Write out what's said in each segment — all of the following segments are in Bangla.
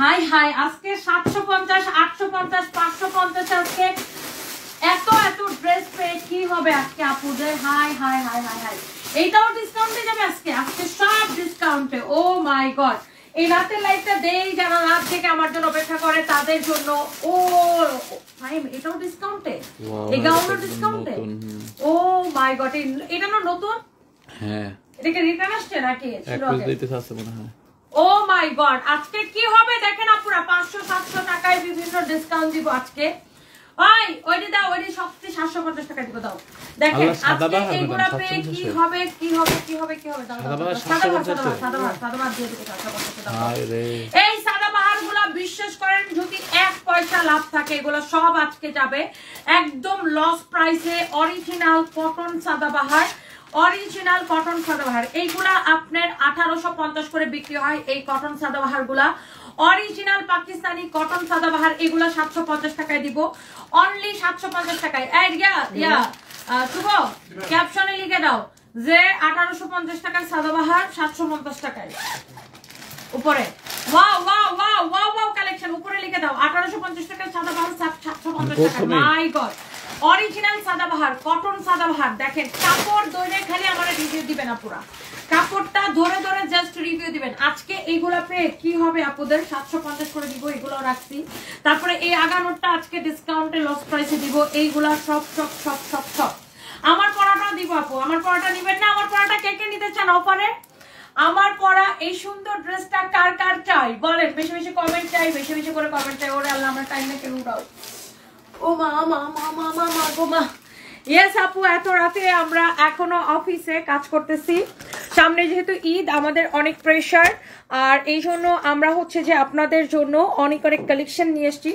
হাই হাই আজকে সাতশো পঞ্চাশ আটশো পঞ্চাশ পাঁচশো পঞ্চাশ আজকে। এত এত ড্রেস পেয়ে কি হবে আজকে আপুদের? Hi hi hi hi hi. এইটাও ডিসকাউন্টে যাবে আজকে? আজকে সব ডিসকাউন্টে ও মাই গড এই রাতের লাইফটা দেই যারা রাত থেকে আমার জন্য অপেক্ষা করে তাদের জন্য ও ভাই এটাও ডিসকাউন্টে Wow, এই গাউনও ডিসকাউন্টে ও মাই গড এটা না নতুন? হ্যাঁ। এটাকে রিটার্ন আসছে নাকি? ছিল আগে? দিতে মনে হয়। ও মাই গড আজকে কি হবে? দেখেন আপুরা পাঁচশো সাতশো টাকায় বিভিন্ন ডিসকাউন্ট দিব আজকে। ওই ওইটি দাও ওইটি সবচেয়ে সাতশো পঞ্চাশ টাকা দিব দাও। দেখেন আজকে বাহার পেয়ে কি হবে কি হবে কি হবে কি হবে? দাও, সাদা দাও, বাহার দাও, সাদা বাহার, 750 সাদা বাহার, সাদা বাহার, সাদা বাহার দিয়ে দিবে, সাদা বাহার, সাদা বাহার। রে। এই গুলা বিশ্বাস করেন যদি এক পয়সা লাভ থাকে এগুলো সব আজকে যাবে। একদম লস প্রাইসে অরিজিনাল কটন সাদা বাহার। Original cotton Sadabahar. এইগুলা আপনার আঠারোশো পঞ্চাশ করে বিক্রি হয় এই কটন সাদাবাহারগুলা অরিজিনাল পাকিস্তানি কটন সাদাবাহার এগুলা সাতশো পঞ্চাশ টাকায় দিব। অনলি সাতশো পঞ্চাশ টাকায়। শুভ ক্যাপশনে লিখে দাও। যে আঠারোশো পঞ্চাশ টাকায় সাদাবাহার সাতশো পঞ্চাশ টাকায়। উপরে। Wow wow wow wow wow collection উপরে লিখে দাও। আঠারোশো 1850 টাকা সাদাবাহার 750 টাকা my god original Sadabahar cotton Sadabahar. দেখেন, কাপড় ধরে খালি আমার রিভিউ দিবেন আপুরা। কাপড়টা ধরে ধরে জাস্ট রিভিউ দিবেন। আজকে এইগুলা পেয়ে কি হবে আপুদের? 750 করে দিব এগুলো রাখছি। তারপরে এই আগানোরটা আজকে ডিসকাউন্টে লস প্রাইসে দিব। এইগুলা সব সব সব সব সব। আমার পড়াটা দিব আপু। আমার পড়াটা নিবেন না? আমার পড়াটা কে কে নিতে চান অফারে? আমার পরা এই সুন্দর ড্রেসটা কার কার চাই? বলেন, বেশি বেশি কমেন্ট চাই, বেশি বেশি করে কমেন্ট চাই। ওরে আল্লাহ, আমার টাইম কেন উঠাও ও মা মা মা গো মা। ইয়েস আপু, এত রাতে আমরা এখনও অফিসে কাজ করতেছি। সামনে যেহেতু ঈদ, আমাদের অনেক প্রেশার আর এই জন্য আমরা হচ্ছে যে আপনাদের জন্য অনেক অনেক কালেকশন নিয়ে এসছি।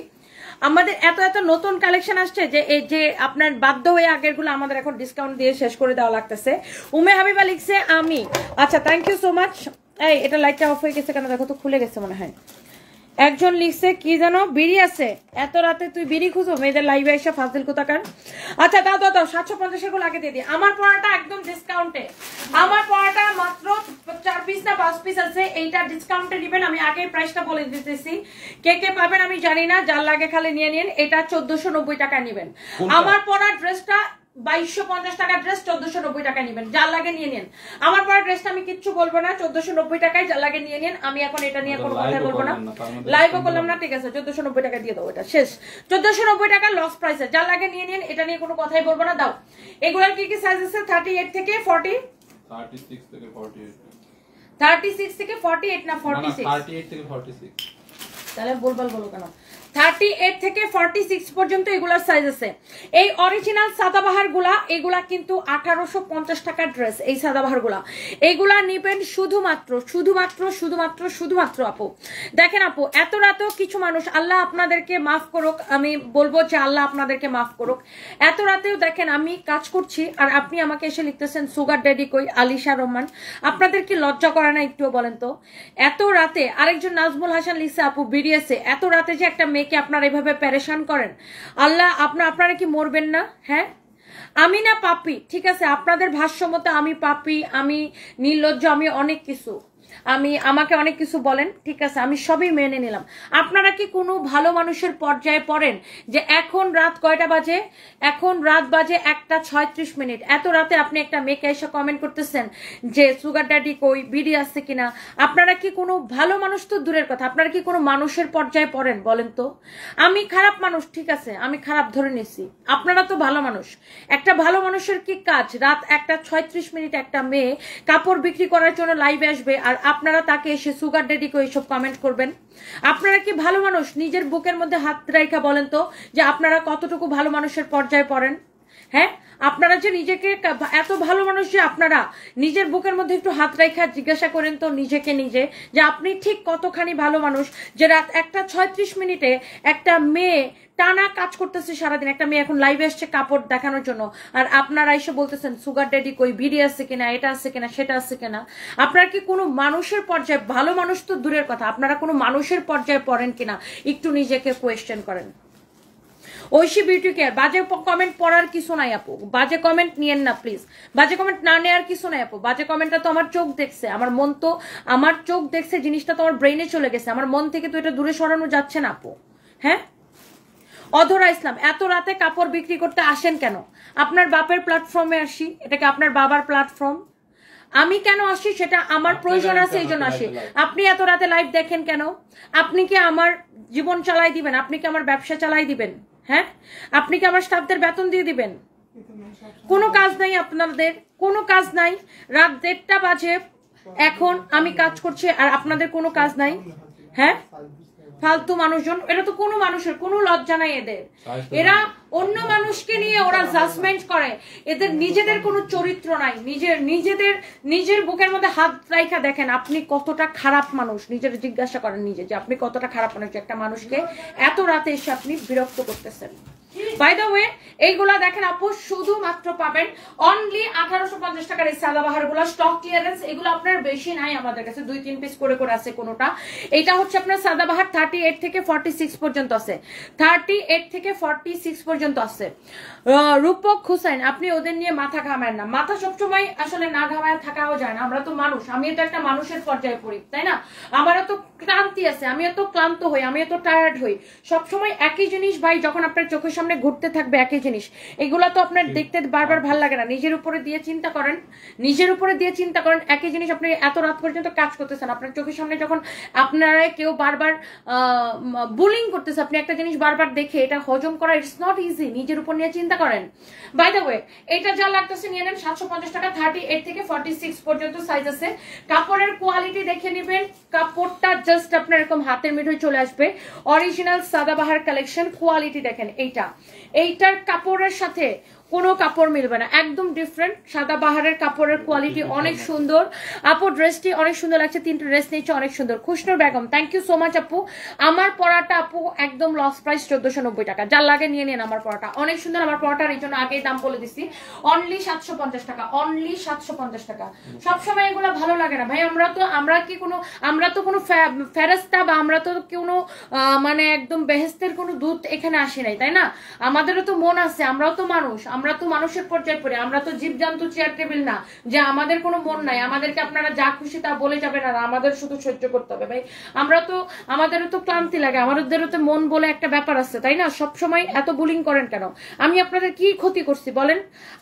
আমাদের এত এত নতুন কালেকশন আসছে যে এই যে আপনার বাধ্য হয়ে আগেরগুলো আমাদের এখন ডিসকাউন্ট দিয়ে শেষ করে দেওয়া লাগতেছে। উমে হাবিবা লিখছে, আমি। আচ্ছা থ্যাংক ইউ সো মাচ এই, এটা লাইটটা অফ হয়ে গেছে কেন? দেখো তো খুলে গেছে মনে হয়। একজন লিখছে কি জানো বিড়ি আছে। এত রাতে তুই বিড়ি খুঁজো মেয়েদের লাইভে এসে ফাজিল কোথাকার? আচ্ছা দাও দাও দাও সাতশো পঞ্চাশগুলো আগে দিয়ে দিই। আমার পড়াটা একদম ডিসকাউন্টে আমার পড়াটা মাত্র চার পিস না পাঁচ পিস আছে। এইটা ডিসকাউন্টে নেবেন। আমি আগে প্রাইসটা বলে দিতেছি। কে কে পাবেন আমি জানি না যার লাগে খালি নিয়ে নিন। এটা চোদ্দশো নব্বই টাকা নেবেন। আমার পড়া ড্রেসটা বাইশশো পঞ্চাশ টাকা ড্রেস চোদ্দশো নব্বই টাকা নিবেন। যার লাগে নিয়ে নিন। আমার পরা ড্রেসটা আমি কিচ্ছু বলব না চোদ্দশো নব্বই টাকায় যার লাগে নিয়ে নিন। আমি এখন এটা নিয়ে কোনো কথা বলব না। করলাম না, তার মধ্যে লাইভও করলাম না ঠিক আছে চোদ্দশো নব্বই টাকা দিয়ে দাও এটা। শেষ। চোদ্দশো নব্বই টাকা লস প্রাইসে যার লাগে নিয়ে নিন এটা নিয়ে কোনো কথাই বলব না। দাও। এগুলোর কি কি সাইজ আছে? থার্টি এইট থেকে ফর্টি 36 থেকে 48 থার্টি সিক্স থেকে ফর্টি এইট না ফর্টি সিক্স 38 থেকে 46 তাহলে বলবাল বলো কেন? থার্টি এইট থেকে ফর্টি সিক্স পর্যন্ত এগুলার সাইজ আছে। এই অরিজিনাল সাদাবাহারগুলা, এগুলা কিন্তু আঠারোশো পঞ্চাশ টাকার ড্রেস এই সাদাবাহারগুলা। এগুলা নিবেন শুধুমাত্র শুধুমাত্র শুধুমাত্র শুধুমাত্র আপু। দেখেন আপু, এত রাতেও কিছু মানুষ, আল্লাহ আপনাদেরকে মাফ করুক, আমি বলব যে আল্লাহ আপনাদেরকে মাফ করুক। এত রাতেও দেখেন আমি কাজ করছি, আর আপনি আমাকে এসে লিখতেছেন সুগার ড্যাডি কই, আলিশা রহমান। আপনাদের কি লজ্জা করে না একটু বলেন তো? এত রাতে আরেকজন নাজমুল হাসান লিসা আপু বেরিয়েছে এত রাতে যে একটা মেয়েকে আপনারা এভাবে প্যারেশান করেন? আল্লাহ আপনার আপনারা কি মরবেন না? হ্যাঁ? আমি না পাপি, ঠিক আছে? আপনাদের ভাষ্য মতো আমি পাপি, আমি নির্লজ্জ, আমি অনেক কিছু। আমি, আমাকে অনেক কিছু বলেন, ঠিক আছে, আমি সবই মেনে নিলাম। আপনারা কি কোনো ভালো মানুষের পর্যায়ে পড়েন যে এখন রাত কয়টা বাজে? এখন রাত বাজে একটা ছয়ত্রিশ মিনিট। এত রাতে আপনি একটা মেয়েকে এসে কমেন্ট করতেছেন যে সুগার ড্যাডি কই, বিডি আছে কিনা? আপনারা কি কোনো ভালো মানুষ তো দূরের কথা, আপনারা কি কোনো মানুষের পর্যায়ে পড়েন, বলেন তো? আমি খারাপ মানুষ, ঠিক আছে, আমি খারাপ ধরে নিছি আপনারা তো ভালো মানুষ। একটা ভালো মানুষের কি কাজ? রাত একটা ছয়ত্রিশ মিনিট একটা মেয়ে কাপড় বিক্রি করার জন্য লাইভে আসবে আর আপনারা তাকে এসে সুগার ডেডি এইসব কমেন্ট করবেন। আপনারা কি ভালো মানুষ? নিজের বুকের মধ্যে হাত রাইখা বলেন তো, যে আপনারা কতটুকু ভালো মানুষের পর্যায়ে পড়েন? হ্যাঁ? আপনারা যে নিজেকে এত ভালো মানুষ যে আপনারা, নিজের বুকের মধ্যে একটু হাত রাখা জিজ্ঞাসা করেন তো নিজেকে নিজে, যে আপনি ঠিক কতখানি ভালো মানুষ, যে রাত একটা ছয়ত্রিশ মিনিটে একটা মেয়ে টানা কাজ করতেছে সারাদিন, একটা মেয়ে এখন লাইভে আসছে কাপড় দেখানোর জন্য, আর আপনারা এসে বলতেছেন সুগার ড্যাডি কই, বিড়ি আছে কিনা, এটা আছে কিনা, সেটা আছে কিনা? আপনারা কি কোনো মানুষের পর্যায়ে, ভালো মানুষ তো দূরের কথা, আপনারা কোনো মানুষের পর্যায়ে পড়েন কিনা? একটু নিজেকে কোয়েশ্চেন করেন। ঐশী বিউটি কেয়ার বাজে কমেন্ট পড়ার কিছু নাই আপু। বাজে কমেন্ট নিয়েন না প্লিজ বাজে কমেন্ট না নেওয়ার কিছু নাই আপু। বাজে কমেন্টটা তো আমার চোখ দেখছে। আমার মন তো আমার চোখ দেখছে জিনিসটা তো আমার ব্রেনে চলে গেছে। আমার মন থেকে তো এটা দূরে সরানো যাচ্ছে না আপু। হ্যাঁ? অধরা ইসলাম এত রাতে কাপড় বিক্রি করতে আসেন কেন? আপনার বাপের প্ল্যাটফর্মে আসি? এটাকে আপনার বাবার প্ল্যাটফর্ম আমি কেন আসি? সেটা আমার প্রয়োজন আছে এই জন্য আসি। আপনি এত রাতে লাইভ দেখেন কেন? আপনি কি আমার জীবন চালাই দিবেন? আপনি কি আমার ব্যবসা চালাই দিবেন? হ্যাঁ? আপনি কি আমার স্টাফদের বেতন দিয়ে দিবেন? কোনো কাজ নাই আপনাদের, কোনো কাজ নাই। রাত দেড়টা বাজে, এখন আমি কাজ করছি আর আপনাদের কোনো কাজ নাই। হ্যাঁ? ফালতু মানুষজন এটা তো কোনো মানুষের কোনো লজ্জা নাই এদের। এরা অন্য মানুষকে নিয়ে ওরা জাজমেন্ট করে। এদের নিজেদের কোনো চরিত্র নাই। নিজের নিজেদের নিজের বুকের মধ্যে হাত রাইখা দেখেন আপনি কতটা খারাপ মানুষ। নিজের জিজ্ঞাসা করেন নিজে যে আপনি কতটা খারাপ মানুষ একটা মানুষকে এত রাতে এসে আপনি বিরক্ত করতেছেন। বাই দ্য ওয়ে এইগুলা দেখেন আপু, শুধুমাত্র পাবেন অনলি আঠারোশো পঞ্চাশ টাকার এই সাদাবাহারগুলো স্টক ক্লিয়ারেন্স এগুলো আপনার বেশি নাই আমাদের কাছে, দুই তিন পিস করে করে আছে কোনোটা। এটা হচ্ছে আপনার সাদাবাহার থার্টি এইট থেকে ফর্টি সিক্স পর্যন্ত আছে। থার্টি এইট থেকে ফর্টি সিক্স পর্যন্ত আছে। রূপক হুসাইন আপনি ওদের নিয়ে মাথা ঘামায় না। মাথা সবসময় আসলে না ঘামায় থাকাও যায় না। আমরা তো মানুষ আমি তো একটা মানুষের পর্যায়ে পড়ি, তাই না? আমারও তো ক্লান্তি আছে, আমিও তো ক্লান্ত হই, আমিও তো টায়ার্ড হই। সবসময় একই জিনিস ভাই, যখন আপনার চোখের সামনে ঘুরতে থাকবে একই জিনিস। এগুলো তো আপনার দেখতে বারবার ভালো লাগে না। নিজের উপরে দিয়ে চিন্তা করেন। নিজের উপরে দিয়ে চিন্তা করেন একই জিনিস আপনি এত রাত পর্যন্ত কাজ করতেছেন। আপনার চোখের সামনে যখন আপনারা কেউ বারবার বুলিং করতেছে আপনি একটা জিনিস বারবার দেখে এটা হজম করা ইটস নট ইজি নিজের উপর নিয়ে চিন্তা করেন। বাই দ্য ওয়ে এটা যা লাগতেছে নিয়ে নেন সাতশো পঞ্চাশ টাকা থার্টি এইট থেকে ফর্টি সিক্স পর্যন্ত সাইজ আছে। কাপড়ের কোয়ালিটি দেখে নেবেন। কাপড়টা জাস্ট আপনার এরকম হাতের মিঠোয় চলে আসবে। অরিজিনাল সাদাবাহার কালেকশন কোয়ালিটি দেখেন এইটা। এইটার কাপড়ের সাথে কোনো কাপড় মিলবে না। একদম ডিফারেন্ট সাদা বাহারের কাপড়ের কোয়ালিটি অনেক সুন্দর। আপু ড্রেসটি অনেক সুন্দর লাগছে। তিনটে ড্রেস নিচ্ছে অনেক সুন্দর। Khushnur Begum thank you so much আপু। আমার পড়াটা আপু একদম লস প্রাইস চোদ্দশো নব্বই টাকা। যার লাগে নিয়ে নিন আমার পড়াটা অনেক সুন্দর আমার পড়াটার এই জন্য আগেই দাম বলে দিছি। অনলি সাতশো পঞ্চাশ টাকা। অনলি সাতশো পঞ্চাশ টাকা। সবসময় এগুলো ভালো লাগে না। ভাই আমরা তো আমরা কি কোনো আমরা তো কোনো ফেরেস্তা বা আমরা তো কোনো মানে একদম বেহেস্তের কোনো দুধ এখানে আসি নাই তাই না? আমাদেরও তো মন আছে আমরাও তো মানুষ। আমরা তো মানুষের পর্যায়ে পড়ি, আমরা তো জীবজন্তু চেয়ার টেবিল না, যে আমাদের কোনো মন নাই, আমাদেরকে আপনারা যা খুশি তা বলে যাবেন আর আমাদের শুধু সহ্য করতে হবে ভাই। আমরা তো, আমাদেরও তো ক্লান্তি লাগে, আমাদেরও তো মন বলে একটা ব্যাপার আছে, তাই না? সব সময় এত বুলিং করেন কেন? আমি আপনাদের কি ক্ষতি করছি বলেন?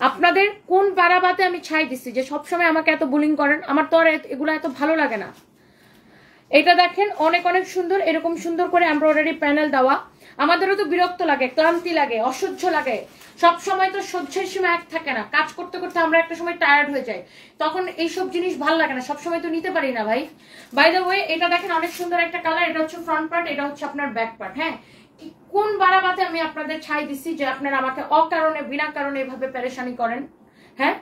আপনাদের কোন বারাবাতে আমি ছাই দিচ্ছি যে সবসময় আমাকে এত বুলিং করেন? আমার তো আর এগুলো এত ভালো লাগে না। এটা দেখেন, অনেক অনেক সুন্দর, এরকম সুন্দর করে এমব্রয়ডারি প্যানেল দেওয়া। আমাদেরও তো বিরক্ত লাগে, ক্লান্তি লাগে, অসহ্য লাগে। সব সময় তো সহ্যের সীমা এক থাকে না। কাজ করতে করতে আমরা একটা সময় টায়ার্ড হয়ে যাই। তখন এইসব জিনিস ভালো লাগে না, সব সময় তো নিতে পারি না ভাই। বাই দ্য ওয়ে এটা দেখেন অনেক সুন্দর একটা কালার এটা হচ্ছে ফ্রন্ট পার্ট এটা হচ্ছে আপনার ব্যাক পার্ট হ্যাঁ? কোন বারাবাতে আমি আপনাদের ছাই দিচ্ছি যে আপনারা আমাকে অকারণে বিনা কারণে এভাবে পেরেশানি করেন? হ্যাঁ?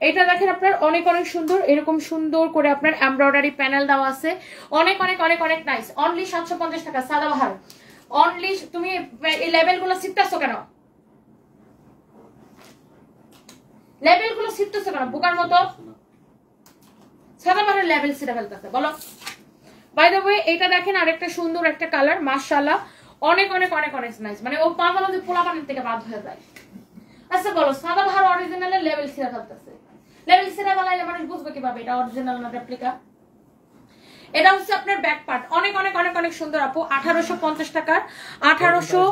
এটা দেখেন আপনার অনেক অনেক সুন্দর, এরকম সুন্দর করে আপনার এমব্রয়ডারি প্যানেল দেওয়া আছে। অনেক অনেক অনেক অনেক নাইস অনলি সাতশো পঞ্চাশ টাকা, সাদাবাহার। অনলি তুমি এই লেভেলগুলো শিখতেছো কেন? লেভেলগুলো শিখতেছো কেন? বোকার মতো? সাদাবাহারের লেভেল সিটা ফেলতেছে, বলো। বাই দ্য ওয়ে এটা দেখেন আরেকটা সুন্দর একটা কালার মাশাআল্লাহ। অনেক অনেক অনেক অনেক নাইস মানে ও পাগল যে পোলা পানির থেকে বাদ হয়ে যায়। আচ্ছা বলো সাদাবাহার অরিজিনালের লেভেল সিরা ফেলতেছে। লেভেল সিরা বানাইলে মানুষ বুঝবে কীভাবে এটা অরিজিনাল না রেপ্লিকা এটা হচ্ছে আপনার ব্যাক পার্ট অনেক অনেক অনেক অনেক সুন্দর আপু। আঠারোশো পঞ্চাশ টাকার, আঠারোশো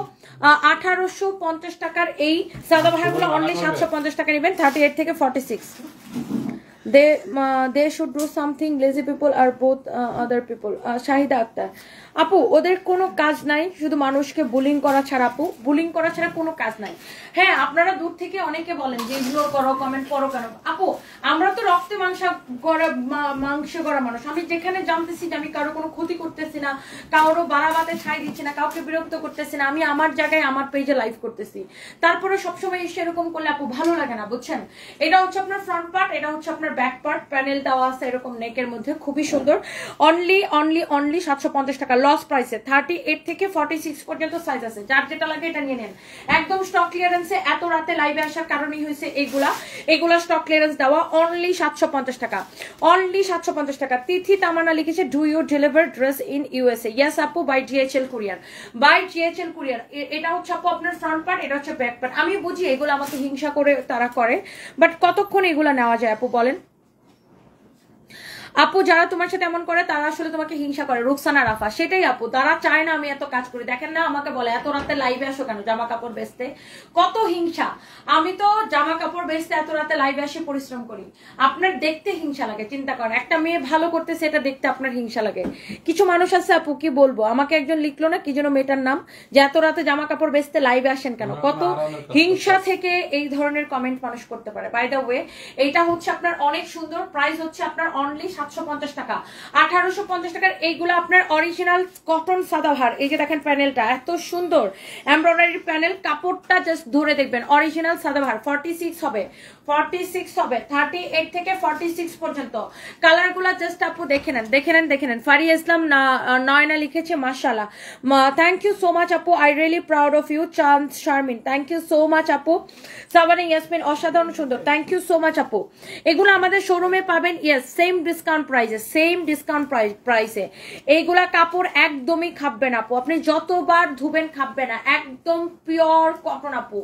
আঠারোশো পঞ্চাশ টাকার এই সাদা গুলো অনলি সাতশো পঞ্চাশ টাকা নেবেন থার্টি এইট থেকে forty six they they should do something lazy people R both other people Shahida Akter. আপু, ওদের কোনো কাজ নাই, শুধু মানুষকে বুলিং করা ছাড়া আপু। বুলিং করা ছাড়া কোনো কাজ নাই। হ্যাঁ আপনারা দূর থেকে অনেকে বলেন যে, এগুলো করো কমেন্ট করো কেন? আপু, আমরা তো রক্তে মাংস করা মাংস করা মানুষ। আমি যেখানে জানতেছি যে, আমি কারও কোনো ক্ষতি করতেছি না, কারও বাড়াবাতে ছাই দিচ্ছি না, কাউকে বিরক্ত করতেছি না, আমি আমার জায়গায়, আমার পেজে লাইভ করতেছি। তারপরে সবসময় এসে এরকম করলে আপু, ভালো লাগে না, বুঝছেন? এটা হচ্ছে আপনার ফ্রন্ট পার্ট এটা হচ্ছে আপনার ব্যাক পার্ট প্যানেল দেওয়া আছে এরকম নেকের মধ্যে, খুবই সুন্দর। অনলি অনলি অনলি সাতশো পঞ্চাশ টাকা। লস প্রাইসে থার্টি এইট থেকে ফর্টি সিক্স পর্যন্ত সাইজ আছে। যার যেটা লাগে এটা নিয়ে নেন। একদম স্টক ক্লিয়ারেন্সে এত রাতে লাইভে আসার কারণেই হয়েছে এইগুলা। এগুলা স্টক ক্লিয়ারেন্স দেওয়া অনলি সাতশো পঞ্চাশ টাকা। অনলি সাতশো পঞ্চাশ টাকা। তিথি তামানা লিখেছে do you deliver dress in USA yes আপু by DHL courier by DHL courier এটা হচ্ছে আপু আপনার ফ্রন্ট পার্ট এটা হচ্ছে ব্যাক পার্ট আমি বুঝি এগুলো আমাকে হিংসা করে তারা করে বাট কতক্ষণ এগুলো নেওয়া যায় আপু বলেন? আপু যারা তোমার সাথে এমন করে তারা আসলে তোমাকে হিংসা করে। রুকসানা রাফা সেটাই আপু। তারা চায় না আমি এত কাজ করি। দেখেন না আমাকে বলে এত রাতে লাইভে আসো কেন? জামা কাপড় বেচতে। কত হিংসা। আমি তো জামা কাপড় বেচতে এত রাতে লাইভে আসে পরিশ্রম করি। আপনার দেখতে হিংসা লাগে চিন্তা করেন। একটা মেয়ে ভালো করতেছে এটা দেখতে আপনার হিংসা লাগে। কিছু মানুষ আছে আপু কি বলব? আমাকে একজন লিখলো না কি যেন মেয়েটার নাম? যে এত রাতে জামা কাপড় বেচতে লাইভে আসেন কেন? কত হিংসা থেকে এই ধরনের কমেন্ট মানুষ করতে পারে। বাই দ্য ওয়ে এইটা হচ্ছে আপনার অনেক সুন্দর প্রাইস হচ্ছে আপনার অনলি পঞ্চাশ টাকা। আঠারোশো পঞ্চাশ এইগুলো আপনার অরিজিনাল কটন সাদাভার। এই যে দেখেন প্যানেলটা এত সুন্দর। প্যানেল কাপড়টা জাস্ট ধরে দেখবেন অরিজিনাল সাদাভার ফর্টি সিক্স হবে। ফর্টি সিক্স হবে থার্টি এইট থেকে ফর্টি সিক্স পর্যন্ত। কালারগুলা জাস্ট আপু দেখে নেন দেখে নেন দেখে নেন। ইসলাম নয়না লিখেছে থ্যাংক ইউ সো মাচ আপু I of you Sharmin. You so much আপু। অসাধারণ সুন্দর। থ্যাংক ইউ সো মাচ আপু। এগুলো আমাদের শোরুমে পাবেন ইয়েস সেম ডিসকাউন্ট প্রাইসে সেম ডিসকাউন্ট প্রাইসে এইগুলা কাপড় একদমই খাববে আপু। আপনি যতবার ধুবেন খাববে না। একদম পিওর কটন আপু।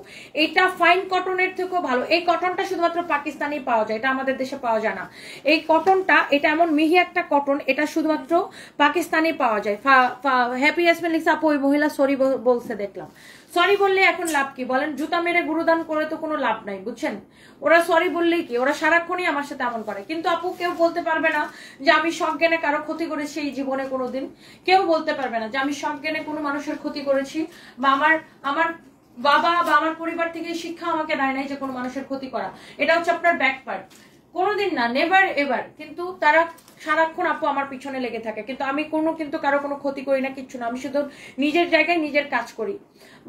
এটা ফাইন কটনের থেকেও ভালো। এই কটনটা শুধুমাত্র পাকিস্তানি পাওয়া যায়, এটা আমাদের দেশে পাওয়া যায় না। এই কটনটা এটা এমন মিহি একটা কটন এটা শুধুমাত্র পাকিস্তানি পাওয়া যায়। হ্যাপি ইয়াসমিন লিখছে আপু, ওই মহিলা সরি বলছে, দেখলাম। সরি বললে এখন লাভ কি? বলেন, জুতা মেরে গুরুদান করে তো কোনো লাভ নাই, বুঝছেন? ওরা সরি বললেই কি? ওরা সারাক্ষণই আমার সাথে এমন করে। কিন্তু আপু, কেউ বলতে পারবে না যে আমি সজ্ঞানে কারও ক্ষতি করেছি এই জীবনে কোনোদিন। কেউ বলতে পারবে না যে আমি সজ্ঞানে কোনো মানুষের ক্ষতি করেছি বা আমার আমার বাবা বা আমার পরিবার থেকে শিক্ষা আমাকে দেয় নাই যে কোনো মানুষের ক্ষতি করা। এটা হচ্ছে আপনার ব্যাক পার্ট কোনোদিন না নেভার এভার কিন্তু তারা সারাক্ষণ আপু আমার পিছনে লেগে থাকে। কিন্তু আমি কোনো, কিন্তু কারও কোনো ক্ষতি করি না, কিচ্ছু না। আমি শুধু নিজের জায়গায় নিজের কাজ করি।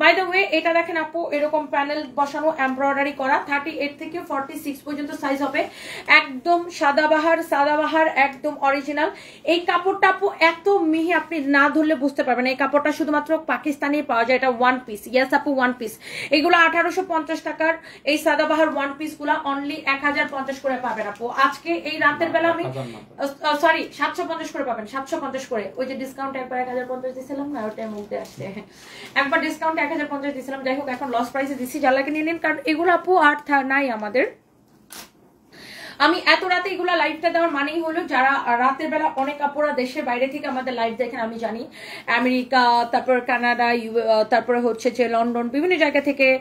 বাই দ্য ওয়ে এটা দেখেন আপু এরকম প্যানেল বসানো এমব্রয়ডারি করা থার্টি এইট থেকে ফর্টি সিক্স পর্যন্ত সাইজ হবে। একদম সাদাবাহার সাদাবাহার একদম অরিজিনাল এই কাপড়টা আপু এত মিহি আপনি না ধরলে বুঝতে পারবেন এই কাপড়টা শুধুমাত্র পাকিস্তানি পাওয়া যায় এটা ওয়ান পিস ইয়াস আপু ওয়ান পিস এগুলো আঠারোশো পঞ্চাশ টাকার এই সাদাবাহার ওয়ান পিসগুলা অনলি এক হাজার পঞ্চাশ করে পাবেন আপু। আজকে এই রাতের বেলা আমি সরি সাতশো পঞ্চাশ করে পাবেন সাতশো পঞ্চাশ করে। ওই যে ডিসকাউন্ট একবার এক হাজার পঞ্চাশ দিয়েছিলাম না ওটাই মুখতে আসছে। একবার ডিসকাউন্ট এক হাজার পঞ্চাশ দিয়েছিলাম। যাই হোক, এখন লস প্রাইসে দিচ্ছি। যা লাগে নিয়ে নিন, কারণ এগুলো আপু আর নাই আমাদের। আমি এত রাতে এগুলো লাইভটা দেওয়ার মানেই হলো যারা রাতের বেলা অনেক আপুরা দেশের বাইরে থেকে আমাদের লাইভ দেখেন, আমি জানি। আমেরিকা, তারপর কানাডা, ইউ- তারপরে হচ্ছে যে লন্ডন, বিভিন্ন জায়গা থেকে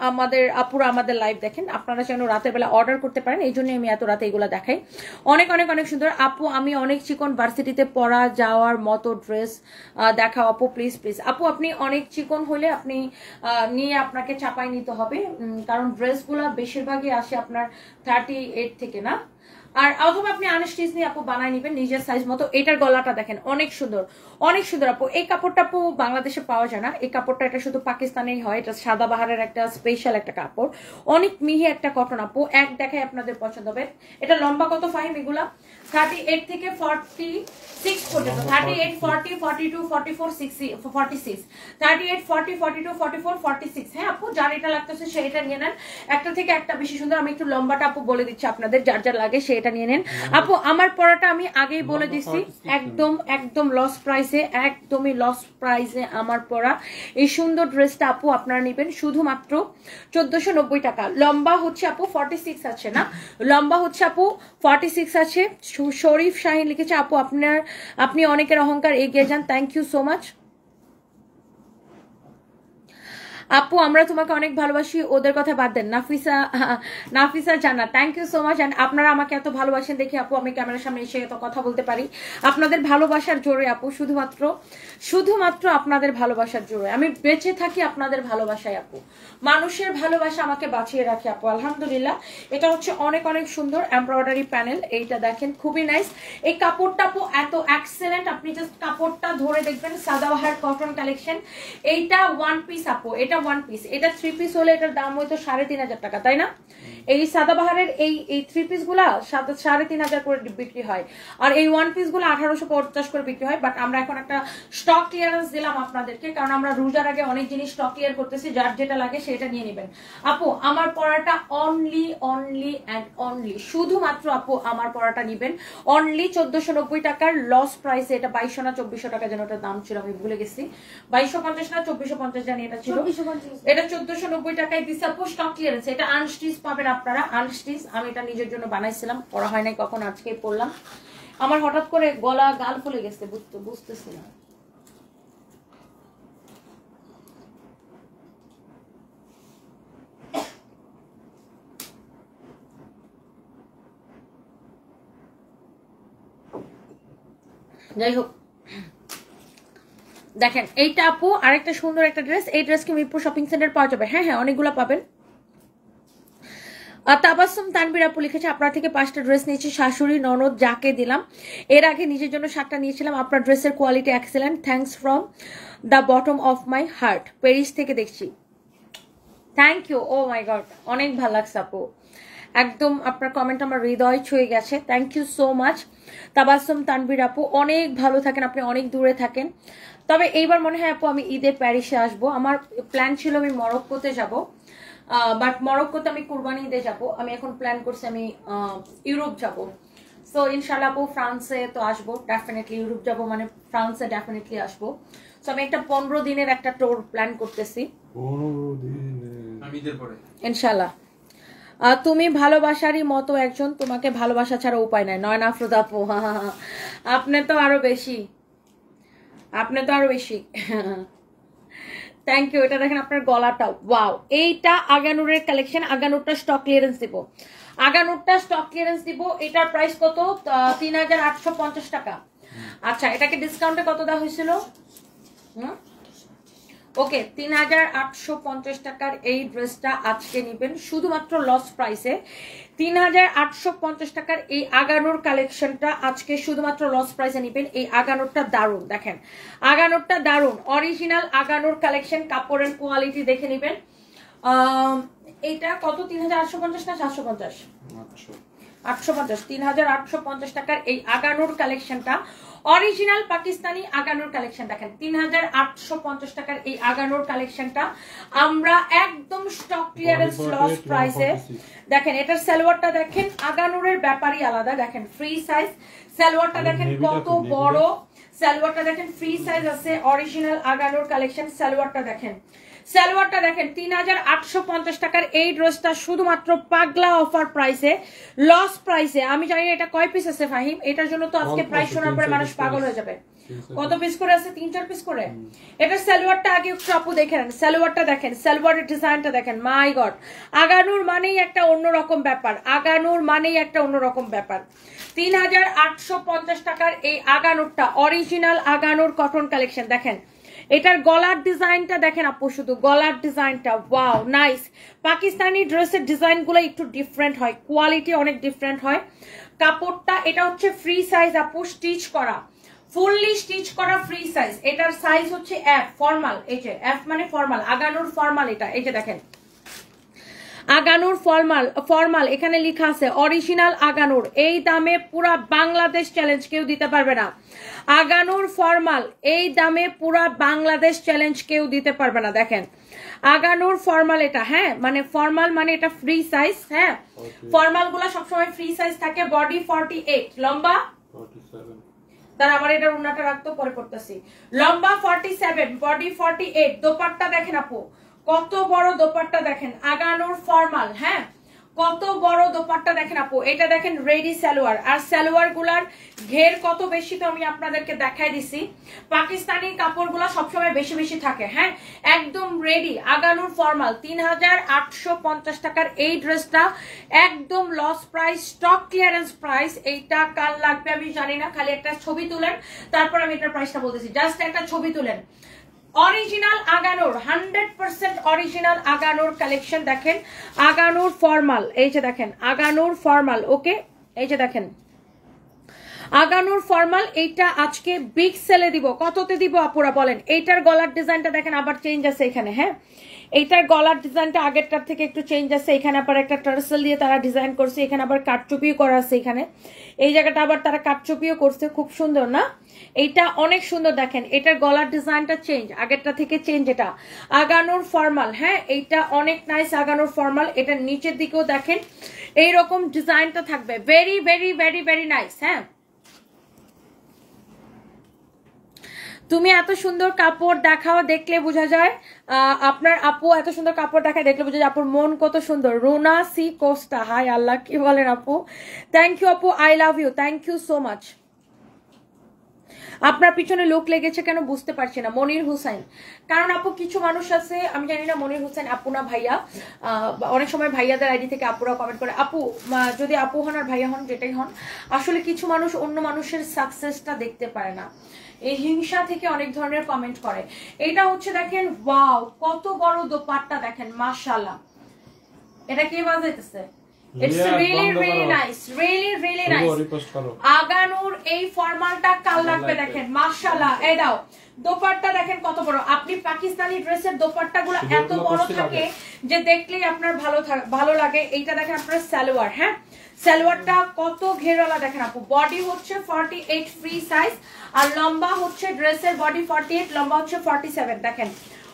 আমাদের আপুরা আমাদের লাইভ দেখেন। আপনারা যেন রাতের বেলা অর্ডার করতে পারেন, এই জন্য আমি এত রাতে এগুলো দেখাই। অনেক অনেক অনেক সুন্দর। আপু, আমি অনেক চিকন ভার্সিটিতে পড়া, যাওয়ার মতো ড্রেস দেখাও আপু প্লিজ প্লিজ আপু, আপনি অনেক চিকন হলে আপনি নিয়ে আপনাকে চাপাই নিতে হবে। কারণ ড্রেসগুলো বেশিরভাগই আসে আপনার থার্টি এইট থেকে, না? আর অথবা আপনি আনস্টিচ নিয়ে আপু বানায় নিবেন, নিজের সাইজ মতো। এটার গলাটা দেখেন, অনেক সুন্দর। অনেক সুন্দর আপু। এই কাপড়টা আপু বাংলাদেশে পাওয়া যায় না। এই কাপড়টা এটা শুধু পাকিস্তানেই হয়। এটা সাদা বাহারের একটা স্পেশাল একটা কাপড়। অনেক মিহি একটা কটন আপু। এক দেখায় আপনাদের পছন্দ হবে। এটা লম্বা কত ফাইম এগুলা? থার্টি এইট থেকে ফর্টি সিক্স পর্যন্ত thirty eight forty forty two forty four six forty six thirty eight forty forty two forty four forty six হ্যাঁ আপু যার এটা লাগতেছে সে এটা নিয়ে নেন। একটা থেকে একটা বেশি সুন্দর আমি একটু লম্বাটা আপু বলে দিচ্ছি আপনাদের যার যার লাগে সে এটা নিয়ে নেন। আপু আমার পড়াটা আমি আগেই বলে দিচ্ছি একদম একদম লস প্রাইসে একদমই লস প্রাইসে আমার পড়া এই সুন্দর ড্রেসটা আপু আপনারা নেবেন শুধুমাত্র চোদ্দশো নব্বই টাকা। লম্বা হচ্ছে আপু ফর্টি সিক্স আছে না? লম্বা হচ্ছে আপু ফর্টি সিক্স আছে শরীফ শাহিন লিখেছে আপু আপনার আপনি অনেকের অহংকার এগিয়ে যান। থ্যাংক ইউ সো মাচ আপু, আমরা তোমাকে অনেক ভালোবাসি, ওদের কথা বাদ দেন। Nafisa Nafisa Jana thank you so much and আপনারা আমাকে এত ভালোবাসেন দেখে আপু, আমি ক্যামেরার সামনে এসে এত কথা বলতে পারি। আপনাদের ভালোবাসার জোরে আপু, শুধুমাত্র শুধুমাত্র আপনাদের ভালোবাসার জোরে। আমি বেঁচে থাকি আপনাদের ভালোবাসায় আপু। মানুষের ভালোবাসা আমাকে বাঁচিয়ে রাখে আপু, আলহামদুলিল্লাহ। এটা হচ্ছে অনেক অনেক সুন্দর এমব্রয়ডারি প্যানেল এইটা দেখেন, খুবই নাইস এই কাপড়টা আপু, এত এক্সেলেন্ট আপনি জাস্ট কাপড়টা ধরে দেখবেন সাদাবাহার কটন কালেকশন এইটা ওয়ান পিস আপু, এটা এটা ওয়ান পিস এটা থ্রি পিস হলে এটার দাম হয়তো সাড়ে তিন হাজার টাকা, তাই না? এই সাদাবাহারের এই এই থ্রি পিসগুলা সাড়ে তিন হাজার করে বিক্রি হয়। আর এই ওয়ান পিসগুলো আঠারোশো পঞ্চাশ করে বিক্রি হয় বাট আমরা এখন একটা স্টক ক্লিয়ারেন্স দিলাম আপনাদেরকে, কারণ আমরা রোজার আগে অনেক জিনিস স্টক ক্লিয়ার করতেছি, যার যেটা লাগে সেটা নিয়ে নেবেন। আপু, আমার পড়াটা অনলি অনলি অ্যান্ড অনলি শুধুমাত্র আপু আমার পড়াটা নিবেন। অনলি চোদ্দশো নব্বই টাকার লস প্রাইসে এটা বাইশশো না চব্বিশশো টাকা যেন ওটার দাম ছিল, আমি ভুলে গেছি। বাইশশো পঞ্চাশ না চব্বিশশো পঞ্চাশ জানি এটা ছিল। এটা চোদ্দশো নব্বই টাকায় আপু স্টক ক্লিয়ারেন্স এটা আনস্টিচ পাবেন আপনারা। আনস্টিচ, আমি এটা নিজের জন্য বানাইছিলাম। পড়া হয় নাই, কখন আজকে পড়লাম। আমার হঠাৎ করে গলা গাল ফুলে গেছে, বুঝতে বুঝতেছি না। যাই হোক দেখেন, এইটা আপু আরেকটা সুন্দর একটা ড্রেস এই ড্রেস কি মিরপুর শপিং সেন্টার পাওয়া যাবে? হ্যাঁ হ্যাঁ অনেকগুলো পাবেন। তাবাসুম তানবির আপু লিখেছে, আপনার থেকে পাঁচটা ড্রেস নিয়েছি, শাশুড়ি, ননদ, যাকে দিলাম। এর আগে নিজের জন্য সাতটা নিয়েছিলাম, আপনার ড্রেসের quality excellent thanks from the bottom of my heart Paris থেকে দেখছি। Thank you oh my god অনেক ভালো লাগছে আপু। একদম আপনার কমেন্ট আমার হৃদয় ছুঁয়ে গেছে thank you so much Tabassum Tanvir আপু, অনেক ভালো থাকেন, আপনি অনেক দূরে থাকেন। তবে এইবার মনে হয় আপু আমি ঈদে প্যারিসে আসব। আমার প্ল্যান ছিল আমি মরক্কোতে যাব। বাট মরক্কোতে আমি কুরবানি ঈদে যাব। আমি এখন প্ল্যান করছি আমি আহ, ইউরোপ যাব। সো ইনশাল্লাহ আপু ফ্রান্সে তো আসব। ডেফিনেটলি ইউরোপ যাব মানে ফ্রান্সে ডেফিনেটলি আসব। সো আমি একটা পনেরো দিনের একটা টোর প্ল্যান করতেছি। পনেরো দিনে আমি ঈদের পরে। ইনশাল্লাহ আহ, তুমি ভালোবাসারই মতো একজন। তোমাকে ভালোবাসা ছাড়া উপায় নাই। নয়ন আফরোদ আপু হা, হা, হা। আপনি তো আরও বেশি। আপনি তো আরও বেশি। থ্যাংক ইউ এটা দেখেন আপনার গলাটাও। ওয়াও এইটা আগানুরের কালেকশন আগানুরটা স্টক ক্লিয়ারেন্স দিব। আগানুরটা স্টক ক্লিয়ারেন্স দিব, এটার প্রাইস কত? তিন হাজার আটশো পঞ্চাশ টাকা। আচ্ছা এটাকে ডিসকাউন্টে কত দেওয়া হয়েছিল? হুম? ওকে তিন হাজার আটশো পঞ্চাশ টাকার এই ড্রেসটা আজকে নেবেন। শুধুমাত্র লস প্রাইসে তিন হাজার আটশো পঞ্চাশ টাকার এই আগানোর কালেকশনটা আজকে শুধুমাত্র লস প্রাইসে নেবেন। এই আগানোরটা দারুণ দেখেন। আগানোরটা দারুণ। অরিজিনাল আগানোর কালেকশন কাপড়ের কোয়ালিটি দেখে নেবেন। এইটা কত? তিন হাজার আটশো পঞ্চাশ না সাতশো পঞ্চাশ? আটশো। পঞ্চাশ। তিন হাজার আটশো পঞ্চাশ টাকার এই আগানোর কালেকশনটা অরিজিনাল পাকিস্তানি আগানোর কালেকশন দেখেন। তিন হাজার আটশো পঞ্চাশ টাকার এই আগানোর কালেকশনটা আমরা একদম স্টক ক্লিয়ারেন্স লস প্রাইসে দেখেন এটার সালোয়ারটা দেখেন আগানোরের ব্যাপারই আলাদা। দেখেন ফ্রি সাইজ সালোয়ারটা দেখেন কত বড়। সালোয়ারটা দেখেন ফ্রি সাইজ আছে অরিজিনাল আগানোর কালেকশন সালোয়ারটা দেখেন। সালোয়ারটা দেখেন তিন হাজার আটশো পঞ্চাশ টাকার এই ড্রেসটা শুধুমাত্র পাগলা অফার প্রাইসে লস প্রাইসে আমি জানি এটা কয় পিস আছে ফাহিম এটার জন্য তো আজকে প্রাইস শোনার পরে মানুষ পাগল হয়ে যাবে। কত পিস করে আছে? তিন চার পিস করে? এটার সালোয়ারটা আগে একটু আপু দেখে নেন। সালোয়ারটা দেখেন সালোয়ারের ডিজাইনটা দেখেন। মাই গড আগানুর মানেই একটা অন্যরকম ব্যাপার। আগানুর মানেই একটা অন্যরকম ব্যাপার। তিন হাজার আটশো পঞ্চাশ টাকার এই আগানুরটা অরিজিনাল আগানুর কটন কালেকশন দেখেন এটার গলার ডিজাইনটা দেখেন আপু, শুধু গলার ডিজাইনটা ওয়াও নাইস পাকিস্তানি ড্রেসের ডিজাইনগুলো একটু ডিফারেন্ট হয় কোয়ালিটি অনেক ডিফারেন্ট হয়। কাপড়টা, এটা হচ্ছে ফ্রি সাইজ আপু স্টিচ করা। ফুললি স্টিচ করা ফ্রি সাইজ এটার সাইজ হচ্ছে এফ ফর্মাল এই যে এফ মানে ফর্মাল আগানোর ফর্মাল এটা, এই যে দেখেন। আগানুর ফর্মাল ফর্মাল এখানে লেখা আছে অরিজিনাল আগানুর। এই দামে পুরা বাংলাদেশ চ্যালেঞ্জ কেউ দিতে পারবে না। আগানুর ফর্মাল এই দামে পুরা বাংলাদেশ চ্যালেঞ্জ কেউ দিতে পারবে না দেখেন। আগানুর ফর্মাল এটা হ্যাঁ? মানে ফর্মাল মানে এটা ফ্রি সাইজ হ্যাঁ? ফর্মালগুলা সবসময় ফ্রি সাইজ থাকে বডি ফর্টি এইট লম্বা তার আবার এটার উন্নাটা রাখতো পরে করতেছি। লম্বা forty seven body forty eight dupatta দেখেন আপু। কত বড় দোপাট্টা দেখেন, আগানোর ফর্মাল হ্যাঁ? কত বড় দোপাট্টা দেখেন আপু, এটা দেখেন রেডি সালোয়ার। আর সালোয়ারগুলার ঘের কত বেশি তো আমি আপনাদেরকে দেখাই দিছি। পাকিস্তানি কাপড়গুলো সবসময় বেশি বেশি থাকে হ্যাঁ? একদম রেডি, আগানোর ফর্মাল, তিন হাজার আটশো পঞ্চাশ টাকার এই ড্রেসটা, একদম loss price, stock clearance price. এইটা কাল লাগবে আমি জানি না, খালি একটা ছবি তুলেন, তারপর আমি এটার প্রাইসটা বলতেছি। জাস্ট একটা ছবি তুলেন। Original Agha Noor hundred percent original Agha Noor collection দেখেন। আগানোর ফর্মাল এই যে দেখেন আগানোর ফর্মাল ওকে এই যে দেখেন। আগানোর ফর্মাল এইটা আজকে বিগ সেলে দিব। কততে দিব আপুরা বলেন? এইটার গলার ডিজাইনটা দেখেন, আবার চেঞ্জ আছে এখানে হ্যাঁ? এইটার গলার ডিজাইনটা আগেরটার থেকে একটু চেঞ্জ আছে। এখানে আবার একটা টার্সেল দিয়ে তারা ডিজাইন করছে, এখানে আবার কাটচুপিও করা আছে এখানে। এই জায়গাটা আবার তারা কাটচুপিও করছে, খুব সুন্দর না? এইটা অনেক সুন্দর দেখেন, এটার গলার ডিজাইনটা চেঞ্জ আগেরটা থেকে চেঞ্জ এটা। আগানোর ফর্মাল হ্যাঁ এইটা অনেক নাইস আগানোর ফর্মাল এটা নিচের দিকেও দেখেন, এইরকম ডিজাইনটা থাকবে। Very very very very nice হ্যাঁ? তুমি এত সুন্দর কাপড় দেখাও, দেখলে বোঝা যায় আপনার আপু এত সুন্দর কাপড় দেখায়, দেখলে বোঝা যায় আপুর মন কত সুন্দর। রুনা সি কোস্টা হাই আল্লাহ, কি বলেন আপু? থ্যাংক ইউ আপু I love you thank you so much আপনার পিছনে লোক লেগেছে কেন বুঝতে পারছি না, মনির হুসাইন। কারণ আপু কিছু মানুষ আছে, আমি জানি না মনির হুসাইন আপু না ভাইয়া অনেক সময় ভাইয়াদের আইডি থেকে আপুরা কমেন্ট করে। আপু যদি আপু হন আর ভাইয়া হন, যেটাই হন, আসলে কিছু মানুষ অন্য মানুষের সাকসেসটা দেখতে পারে না। এই হিংসা থেকে অনেক ধরনের কমেন্ট করে। এটা হচ্ছে দেখেন ওয়াও কত বড় দোপাট্টা দেখেন মাসাল্লাহ এটা কে বাজাইতেছে? ইটস রিয়া, রিয়েলি বন্ধ রিয়েলি করো। Nice really really Shubho nice request করো আগানুর এই ফর্মালটা কাল লাগবে লাগবে। দেখেন মাশাআল্লাহ। এই দাও দোপাট্টা দেখেন কত বড়। আপনি পাকিস্তানি ড্রেসের দোপাট্টা গুলো এত বড় থাকে। যে দেখলেই আপনার ভালো ভালো লাগে। এইটা দেখেন আপনার সালোয়ার হ্যাঁ? সালোয়ারটা কত ঘেরওয়ালা দেখেন আপু। বডি হচ্ছে 48 ফ্রি সাইজ আর লম্বা হচ্ছে ড্রেসের বডি 48 লম্বা হচ্ছে 47 দেখেন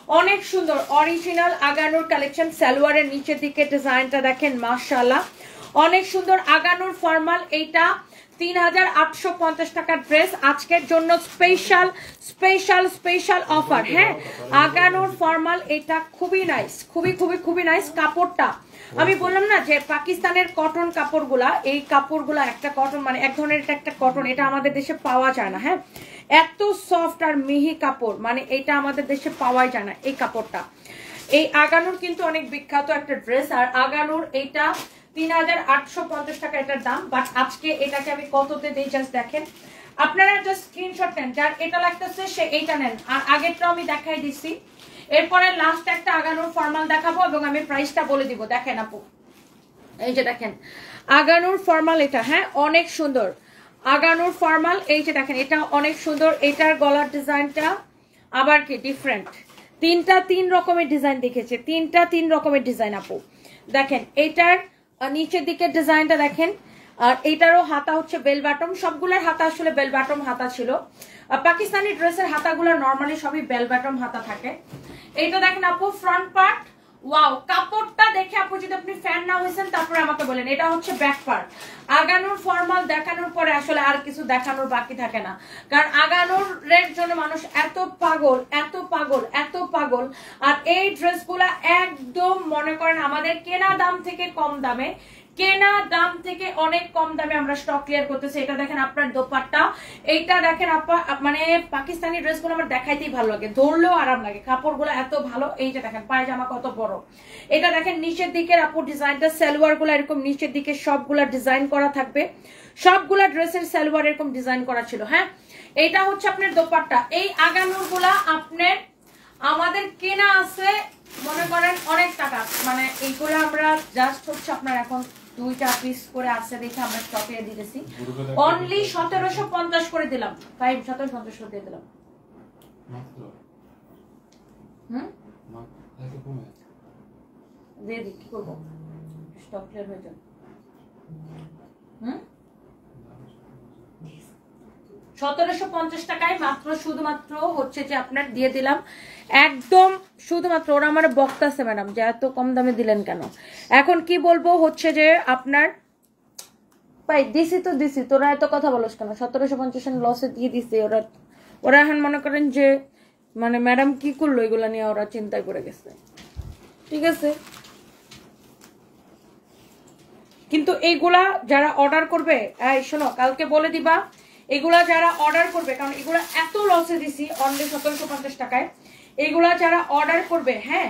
অনেক সুন্দর অরিজিনাল আগানোর কালেকশন সালোয়ারের নিচের দিকে ডিজাইনটা দেখেন মাশাল্লাহ অনেক সুন্দর আগানোর ফর্মাল এইটা তিন হাজার আটশো পঞ্চাশ টাকার ড্রেস আজকের জন্য স্পেশাল স্পেশাল স্পেশাল অফার হ্যাঁ? আগানোর ফর্মাল এটা খুবই নাইস খুবই খুবই খুবই নাইস কাপড়টা। আমি বললাম না যে পাকিস্তানের কটন কাপড়গুলা এই কাপড়গুলা একটা কটন মানে এক ধরনের এটা একটা কটন এটা আমাদের দেশে পাওয়া যায় না হ্যাঁ? এত সফট আর মিহি কাপড় মানে এটা আমাদের দেশে পাওয়াই যায় না এই কাপড়টা। এই আগানোর কিন্তু অনেক বিখ্যাত একটা ড্রেস আর আগানোর এইটা তিন হাজার আটশো পঞ্চাশ টাকা এটার দাম বাট আজকে এটাকে আমি কততে দিই দেখেন। আপনারা স্ক্রিনশট নেন, যার এটা লাগতেছে সে এইটা নেন। আগেরটাও আমি দেখাই দিচ্ছি এরপরে একটা ফর্মাল দেখাবো এবং আমি প্রাইসটা বলে দেখেন আপু। এই যে দেখেন, আগানোর ফর্মাল এটা হ্যাঁ? অনেক সুন্দর। আগানোর ফর্মাল এই যে দেখেন, এটা অনেক সুন্দর। এটার গলার ডিজাইনটা আবার কি? ডিফারেন্ট তিনটা তিন রকমের ডিজাইন দেখেছে। তিনটা তিন রকমের ডিজাইন আপু। দেখেন, এটার নিচের দিকের ডিজাইনটা দেখেন। আর এটারও হাতা হচ্ছে বেল বাটম। সবগুলোর হাতা আসলে বেল বাটম হাতা ছিল। পাকিস্তানি ড্রেসের হাতাগুলো নর্মালি সবই বেল বাটম হাতা থাকে। এইটা দেখেন আপু ফ্রন্ট পার্ট ওয়াও, কাপড়টা দেখে আপু যদি আপনি ফ্যান না হয়েছেন, তারপরে আমাকে বলেন। এটা হচ্ছে ব্যাক পার্ট আগানোর ফর্মাল দেখানোর পরে আসলে আর কিছু দেখানোর বাকি থাকে না। কারণ আগানোর জন্য মানুষ এত পাগল এত পাগল এত পাগল। আর এই ড্রেসগুলা একদম মনে করেন আমাদের কেনা দাম থেকে কম দামে। কেনা দাম থেকে অনেক কম দামে আমরা স্টক ক্লিয়ার করতেছি। এটা দেখেন আপনার দোপাট্টা। এইটা দেখেন আপা মানে পাকিস্তানি ড্রেসগুলো আমার দেখাইতেই ভালো লাগে। ধরলেও আরাম লাগে। কাপড়গুলো এত ভালো, এইটা দেখেন, পায়জামা কত বড়। এটা দেখেন নিচের দিকের আপু ডিজাইনটা সালোয়ারগুলো এরকম নিচের দিকে সবগুলা ডিজাইন করা থাকবে। সবগুলা ড্রেসের সালোয়ার এরকম ডিজাইন করা ছিল হ্যাঁ? এটা হচ্ছে আপনার দোপাট্টা। এই আগানোরগুলা আপনার, আমাদের কেনা আছে, মনে করেন অনেক টাকা। মানে এইগুলো আমরা জাস্ট হচ্ছে আপনার এখন দুইটা পিস করে আছে দেখে আমরা স্টকে দিতেছি। অনলি সতেরোশো পঞ্চাশ করে দিলাম। ফাইভ সতেরোশো পঞ্চাশ করে দিয়ে দিলাম। হুম? দিয়ে দিই কি করব? স্টক ক্লিয়ার হয়ে যাবে। হুম? সতেরোশো পঞ্চাশ টাকায় মাত্র শুধুমাত্র হচ্ছে যে আপনার দিয়ে দিলাম। একদম শুধুমাত্র, ওরা আমার ম্যাডাম, যে এত কম দামে দিলেন কেন? এখন কি বলব হচ্ছে যে আপনার তো এত কথা কেন? সতেরোশো পঞ্চাশ লসে দিয়ে ওরা ওরা এখন মনে করেন যে মানে ম্যাডাম কি করল এগুলা নিয়ে ওরা চিন্তায় পড়ে গেছে। ঠিক আছে? কিন্তু এইগুলা যারা অর্ডার করবে শোনো, কালকে বলে দিবা এগুলা যারা অর্ডার করবে কারণ এগুলা এত লসে দিছি অনলি সতেরোশো পঞ্চাশ টাকায়। এগুলা যারা অর্ডার করবে হ্যাঁ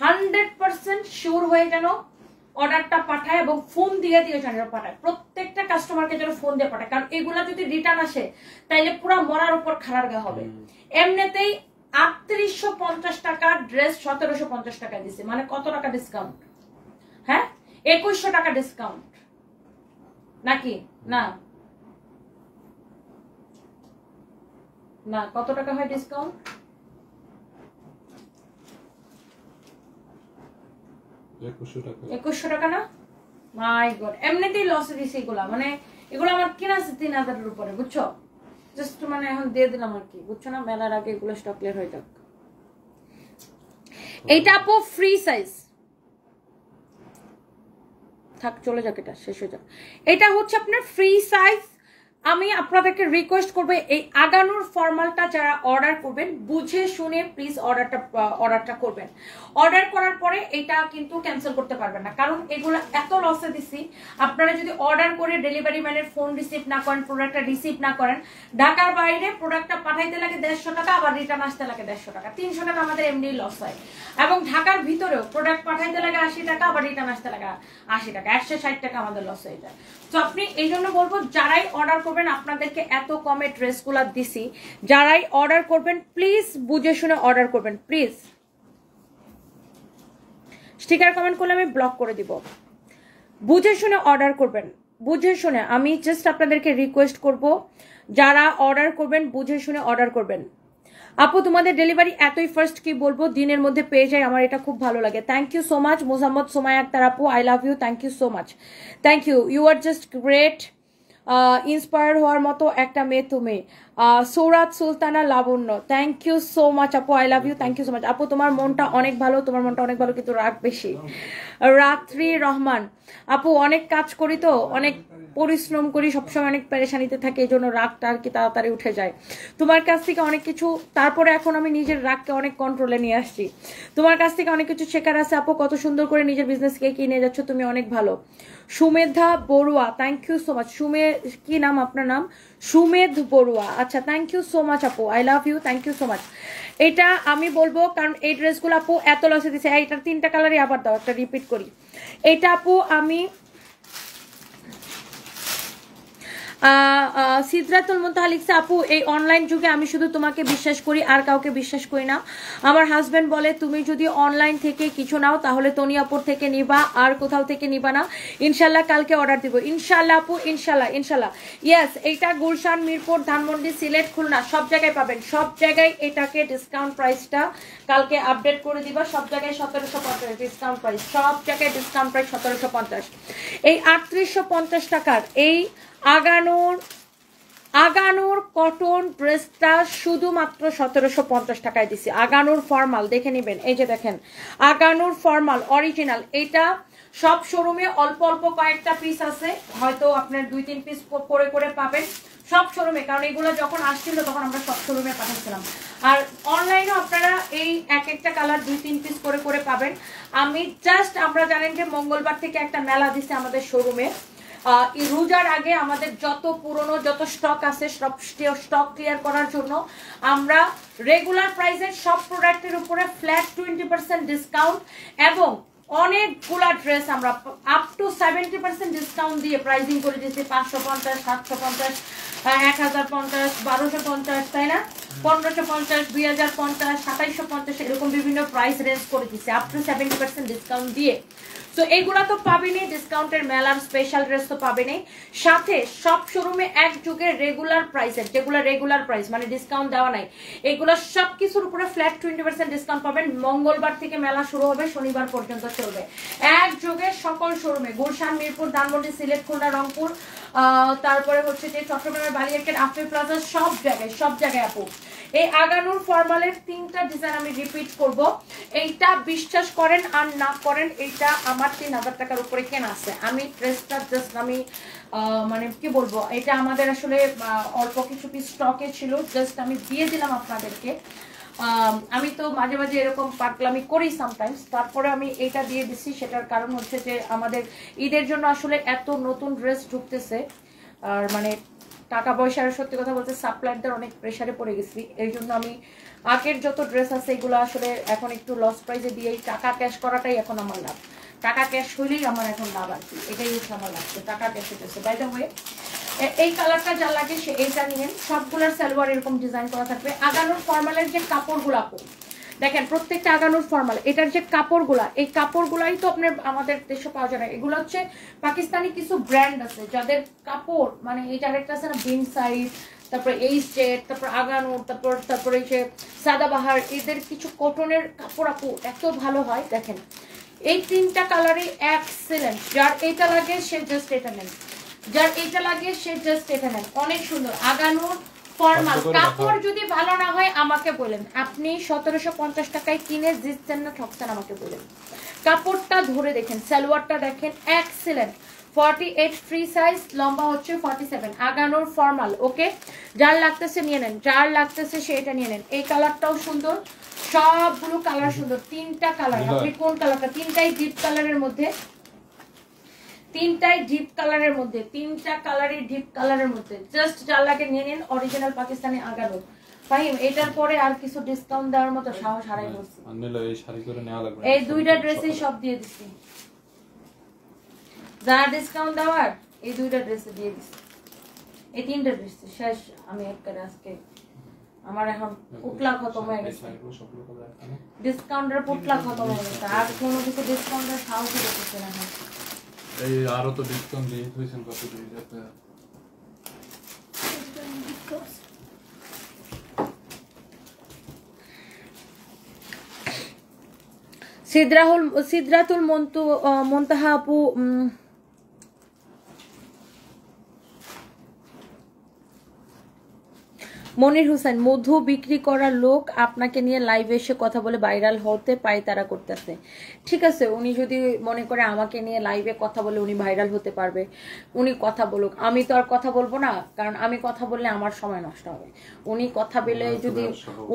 হান্ড্রেড পার্সেন্ট শিওর হয়ে যেন অর্ডারটা পাঠায় এবং ফোন দিয়ে দিয়ে যেন পাঠায়। প্রত্যেকটা কাস্টমারকে যেন ফোন দিয়ে পাঠায় কারণ এগুলা যদি রিটার্ন আসে তাইলে পুরো মরার উপর খারার গা হবে। এমনিতেই আটত্রিশশো পঞ্চাশ টাকা ড্রেস সতেরোশো পঞ্চাশ টাকা দিছে মানে কত টাকা ডিসকাউন্ট হ্যাঁ একুশশো টাকা ডিসকাউন্ট নাকি? না। না কত টাকা হয় ডিসকাউন্ট একুশশো টাকা। না? মাই গড এমনিতেই লস দিছে এগুলা। মানে এগুলো আমার কিনা আছে তিন হাজারের উপরে বুঝছ? জাস্ট মানে এখন দিয়ে দিলাম আর কি বুঝছ না? মেলার আগে এগুলো স্টক ক্লিয়ার হয়ে যাক। এইটা আপু ফ্রি সাইজ থাক চলে যাক এটা শেষ হয়ে যাক। এটা হচ্ছে আপনার ফ্রি সাইজ আমি আপনাদেরকে রিকোয়েস্ট করব, এই আগানোর ফর্মালটা যারা অর্ডার করবেন, বুঝে শুনে প্লিজ অর্ডারটা অর্ডারটা করবেন। অর্ডার করার পরে এটা কিন্তু ক্যান্সেল করতে পারবেন না। কারণ এগুলো এত লসে দিছি, আপনারা যদি অর্ডার করে ডেলিভারি ম্যানের ফোন রিসিভ না করেন প্রোডাক্টটা রিসিভ না করেন, ঢাকার বাইরে প্রোডাক্টটা পাঠাইতে লাগে দেড়শো টাকা, আবার রিটার্ন আসতে লাগে দেড়শো টাকা। তিনশো টাকা আমাদের এমনি লস হয়। এবং ঢাকার ভিতরেও প্রোডাক্ট পাঠাইতে লাগে আশি টাকা, আবার রিটার্ন আসতে লাগে আশি টাকা, একশো ষাট টাকা আমাদের লস হয়ে যায়। তো আপনি এই জন্য বলব, যারাই অর্ডার করবেন আপনাদেরকে এত কমে ড্রেসগুলো দিছি। যারাই অর্ডার করবেন প্লিজ বুঝে শুনে অর্ডার করবেন প্লিজ স্টিকার কমেন্ট করলে আমি ব্লক করে দিব। বুঝে শুনে অর্ডার করবেন, বুঝে শুনে। আমি জাস্ট আপনাদেরকে রিকোয়েস্ট করব, যারা অর্ডার করবেন, বুঝে শুনে অর্ডার করবেন। আপু, তোমাদের ডেলিভারি এতই ফার্স্ট কি বলব? দিনের মধ্যে পেয়ে যায় আমার এটা খুব ভালো লাগে। Thank you so much Mosammat Somaiya Akter আপু I love you thank you so much thank you you are just great inspire হওয়ার মতো একটা মেয়ে তুমি। Sourat Sultana Labonno thank you so much আপু I love you thank you so much আপু, তোমার মনটা অনেক ভালো, তোমার মনটা অনেক ভালো, কিন্তু রাগ বেশি। রাত্রি রহমান, আপু, অনেক কাজ করি তো, অনেক পরিশ্রম করি, সবসময় অনেক পেরেশানিতে থাকি, এই জন্য রাগটা আর কি তাড়াতাড়ি উঠে যায়। তোমার কাছ থেকে অনেক কিছু, তারপরে এখন আমি নিজের রাগকে অনেক কন্ট্রোলে নিয়ে আসছি। তোমার কাছ থেকে অনেক কিছু শেখার আছে, আপু, কত সুন্দর করে নিজের বিজনেসকে কি নিয়ে যাচ্ছ, তুমি অনেক ভালো। Sumedha Barua thank you so much Sume, কি নাম আপনার নাম? সুমেধ বড়ুয়া। আচ্ছা থ্যাংক ইউ সো মাচ আপু। I love you thank you so much এটা আমি বলব, কারণ এই ড্রেসগুলো আপু এত লসে দিছে। এইটার তিনটা কালারই আবার দাও, একটা রিপিট করি। এটা আপু আমি আহ, আহ, লিখছে আপু এই অনলাইন যুগে আমি শুধু তোমাকে বিশ্বাস করি আর কাউকে বিশ্বাস করি না। আমার হাজব্যান্ড বলে তুমি যদি অনলাইন থেকে কিছু নাও তাহলে তনিয়াপুর থেকে নিবা আর কোথাও থেকে নিবা না। ইনশাল্লাহ কালকে অর্ডার দিব। ইনশাল্লাহ আপু ইনশাল্লাহ ইনশাল্লাহ। ইয়েস এইটা গুলশান মিরপুর ধানমন্ডি সিলেট খুলনা সব জায়গায় পাবেন। সব জায়গায় এটাকে ডিসকাউন্ট প্রাইসটা কালকে আপডেট করে দিবা। সব জায়গায় সতেরোশো পঞ্চাশ ডিসকাউন্ট প্রাইস সব জায়গায় ডিসকাউন্ট প্রাইস সতেরোশো পঞ্চাশ। এই আটত্রিশশো পঞ্চাশ টাকার এই আগানোর আগানোর কটন ড্রেসটা শুধুমাত্র সতেরোশো পঞ্চাশ টাকায় দিছি। আগানোর ফর্মাল, দেখে নেবেন। এই যে দেখেন, আগানোর ফর্মাল অরিজিনাল এটা সব শোরুমে অল্প অল্প কয়েকটা পিস আছে। হয়তো আপনার দুই, তিন পিস করে করে পাবেন সব শোরুমে কারণ এগুলো যখন আসছিল, তখন আমরা সব শোরুমে পাঠাচ্ছিলাম আর অনলাইনে আপনারা এই এক একটা কালার দুই, তিন পিস করে করে পাবেন। আমি জাস্ট আমরা জানেন যে মঙ্গলবার থেকে একটা মেলা দিছে আমাদের শোরুমে রোজার আগে আমাদের যত পুরনো যত স্টক আছে, সব স্টক ক্লিয়ার করার জন্য আমরা রেগুলার প্রাইসের সব প্রোডাক্টের উপরে ফ্ল্যাট টোয়েন্টি পার্সেন্ট ডিসকাউন্ট এবং অনেকগুলা ড্রেস আমরা up to seventy percent discount দিয়ে প্রাইসিং করে দিচ্ছি পাঁচশো পঞ্চাশ, সাতশো পঞ্চাশ এক হাজার পঞ্চাশ, বারোশো পঞ্চাশ, তাই না? পনেরোশো পঞ্চাশ, দুই হাজার পঞ্চাশ, সাতাইশশো পঞ্চাশ, এরকম বিভিন্ন প্রাইস রেঞ্জ করে দিচ্ছে up to seventy percent discount দিয়ে। তো এগুলা তো পাবেনি ডিসকাউন্টের মেলার স্পেশাল ড্রেস তো পাবেনি। সাথে সব শোরুমে এক যুগের রেগুলার প্রাইসের যেগুলো রেগুলার প্রাইস মানে ডিসকাউন্ট দেওয়া নাই, এগুলো উপরে ফ্ল্যাট টোয়েন্টি পার্সেন্ট ডিসকাউন্ট পাবেন। মঙ্গলবার থেকে মেলা শুরু হবে, শনিবার পর্যন্ত চলবে। এক সকল শোরুমে গুলশান, মিরপুর, ধানমন্ডি, সিলেট, খুলনা, রংপুর তারপরে হচ্ছে যে চট্টগ্রামের বালিয়ারকেট আফরি সব জায়গায় সব জায়গায় আপু। এই আগানোর ফর্মালের তিনটা ডিজাইন আমি রিপিট করব। এইটা বিশ্বাস করেন আর না করেন, এইটা আমার তিন হাজার টাকার উপরে কেনা আছে। আমি ড্রেসটা জাস্ট আমি মানে কি বলব, এটা আমাদের আসলে অল্প কিছু পিস স্টকে ছিল জাস্ট আমি দিয়ে দিলাম আপনাদেরকে। আমি তো মাঝে মাঝে এরকম পাগলামি করি সামটাইমস তারপরে আমি এটা দিয়ে দিচ্ছি সেটার কারণ হচ্ছে যে আমাদের ঈদের জন্য আসলে এত নতুন ড্রেস ঢুকতেছে। আর মানে টাকা পয়সার সত্যি কথা বলতে সাপ্লাইয়ারদের অনেক প্রেসারে পড়ে গেছি। এই জন্য আমি আগের যত ড্রেস আছে, এগুলো আসলে এখন একটু লস প্রাইসে দিয়েই টাকা ক্যাশ করাটাই এখন আমার লাভ। টাকা ক্যাশ হইলেই আমার এখন লাভ আর কি এটাই হচ্ছে আমার লাগছে টাকা ক্যাশ হইতেছে। বাই দ্য ওয়ে এই কালারটা যা লাগে সে এইটা নিয়েন সবগুলোর সালোয়ার এরকম ডিজাইন করা থাকবে। আগানোর ফর্মালের যে কাপড়গুলো আপু, দেখেন প্রত্যেকটা আগানোর ফর্মাল এটার যে কাপড়গুলা, এই কাপড়গুলাই তো আপনার আমাদের দেশে পাওয়া যায় না। এগুলো হচ্ছে পাকিস্তানি কিছু ব্র্যান্ড আছে, যাদের কাপড় মানে এই যে আরেকটা আছে না বিন সাইজ তারপর এই স্টেট তারপর আগানুর তারপর তারপরে যে সাদাবাহার এদের কিছু কটনের কাপড় আপু, এত ভালো হয়, দেখেন। এই তিনটা কালারই এক্সেলেন্ট যার এটা লাগে সে জাস্ট এটা নেন যার এটা লাগে সে জাস্ট এটা নেন অনেক সুন্দর। আগানুর ফর্মাল? কাপড় যদি ভালো না হয় আমাকে বলেন। আপনি সতেরোশো পঞ্চাশ টাকায় কিনে জিতছেন না ঠকছেন আমাকে বলেন। কাপড়টা ধরে দেখেন সালোয়ারটা দেখেন excellent forty eight free size লম্বা হচ্ছে forty seven Agha Noor formal okay যার লাগতেছে নিয়ে নেন যার লাগতেছে সেটা নিয়ে নেন। এই কালারটাও সুন্দর। সবগুলো কালার সুন্দর। তিনটা কালার। আপনি কোন কালারটা তিনটাই ডিপ কালারের মধ্যে। তিনটাই ডিপ কালারের মধ্যে। তিনটা কালারই ডিপ কালারের মধ্যে। জাস্ট যার নিয়ে নিন অরিজিনাল পাকিস্তানি আগানো ফাহিম এটার পরে আর কিছু ডিসকাউন্ট দেওয়ার মতো সাহস হারাই বলছি এই শাড়ি করে নেওয়া লাগবে এই দুইটা ড্রেসই সব- সব দিয়ে দিছি যা ডিসকাউন্ট দেওয়ার এই দুইটা ড্রেসে দিয়ে দিছি এই তিনটা ড্রেস শেষ আমি একবারে আজকে আমার এখন পুটলা খতম হয়ে গেছে? ডিসকাউন্টের পুটলা খতম হয়ে গেছে। আর কোনো কিছু ডিসকাউন্টের সাহসই দেখতেছে না এই আরও তো ডিসকাউন্ট দিয়ে দিয়েছেন কত দিয়ে যাতে সিদ্রাহুল সিদ্রাতুল মন্তু মন্তাহা আপু মনির হোসেন মধু বিক্রি করার লোক আপনাকে নিয়ে লাইভে এসে কথা বলে ভাইরাল হতে পায় তারা করতেছে। ঠিক আছে উনি যদি মনে করে আমাকে নিয়ে লাইভে কথা বলে উনি ভাইরাল হতে পারবে উনি কথা বলুক। আমি তো আর কথা বলব না কারণ আমি কথা বললে আমার সময় নষ্ট হবে। উনি কথা বলে যদি।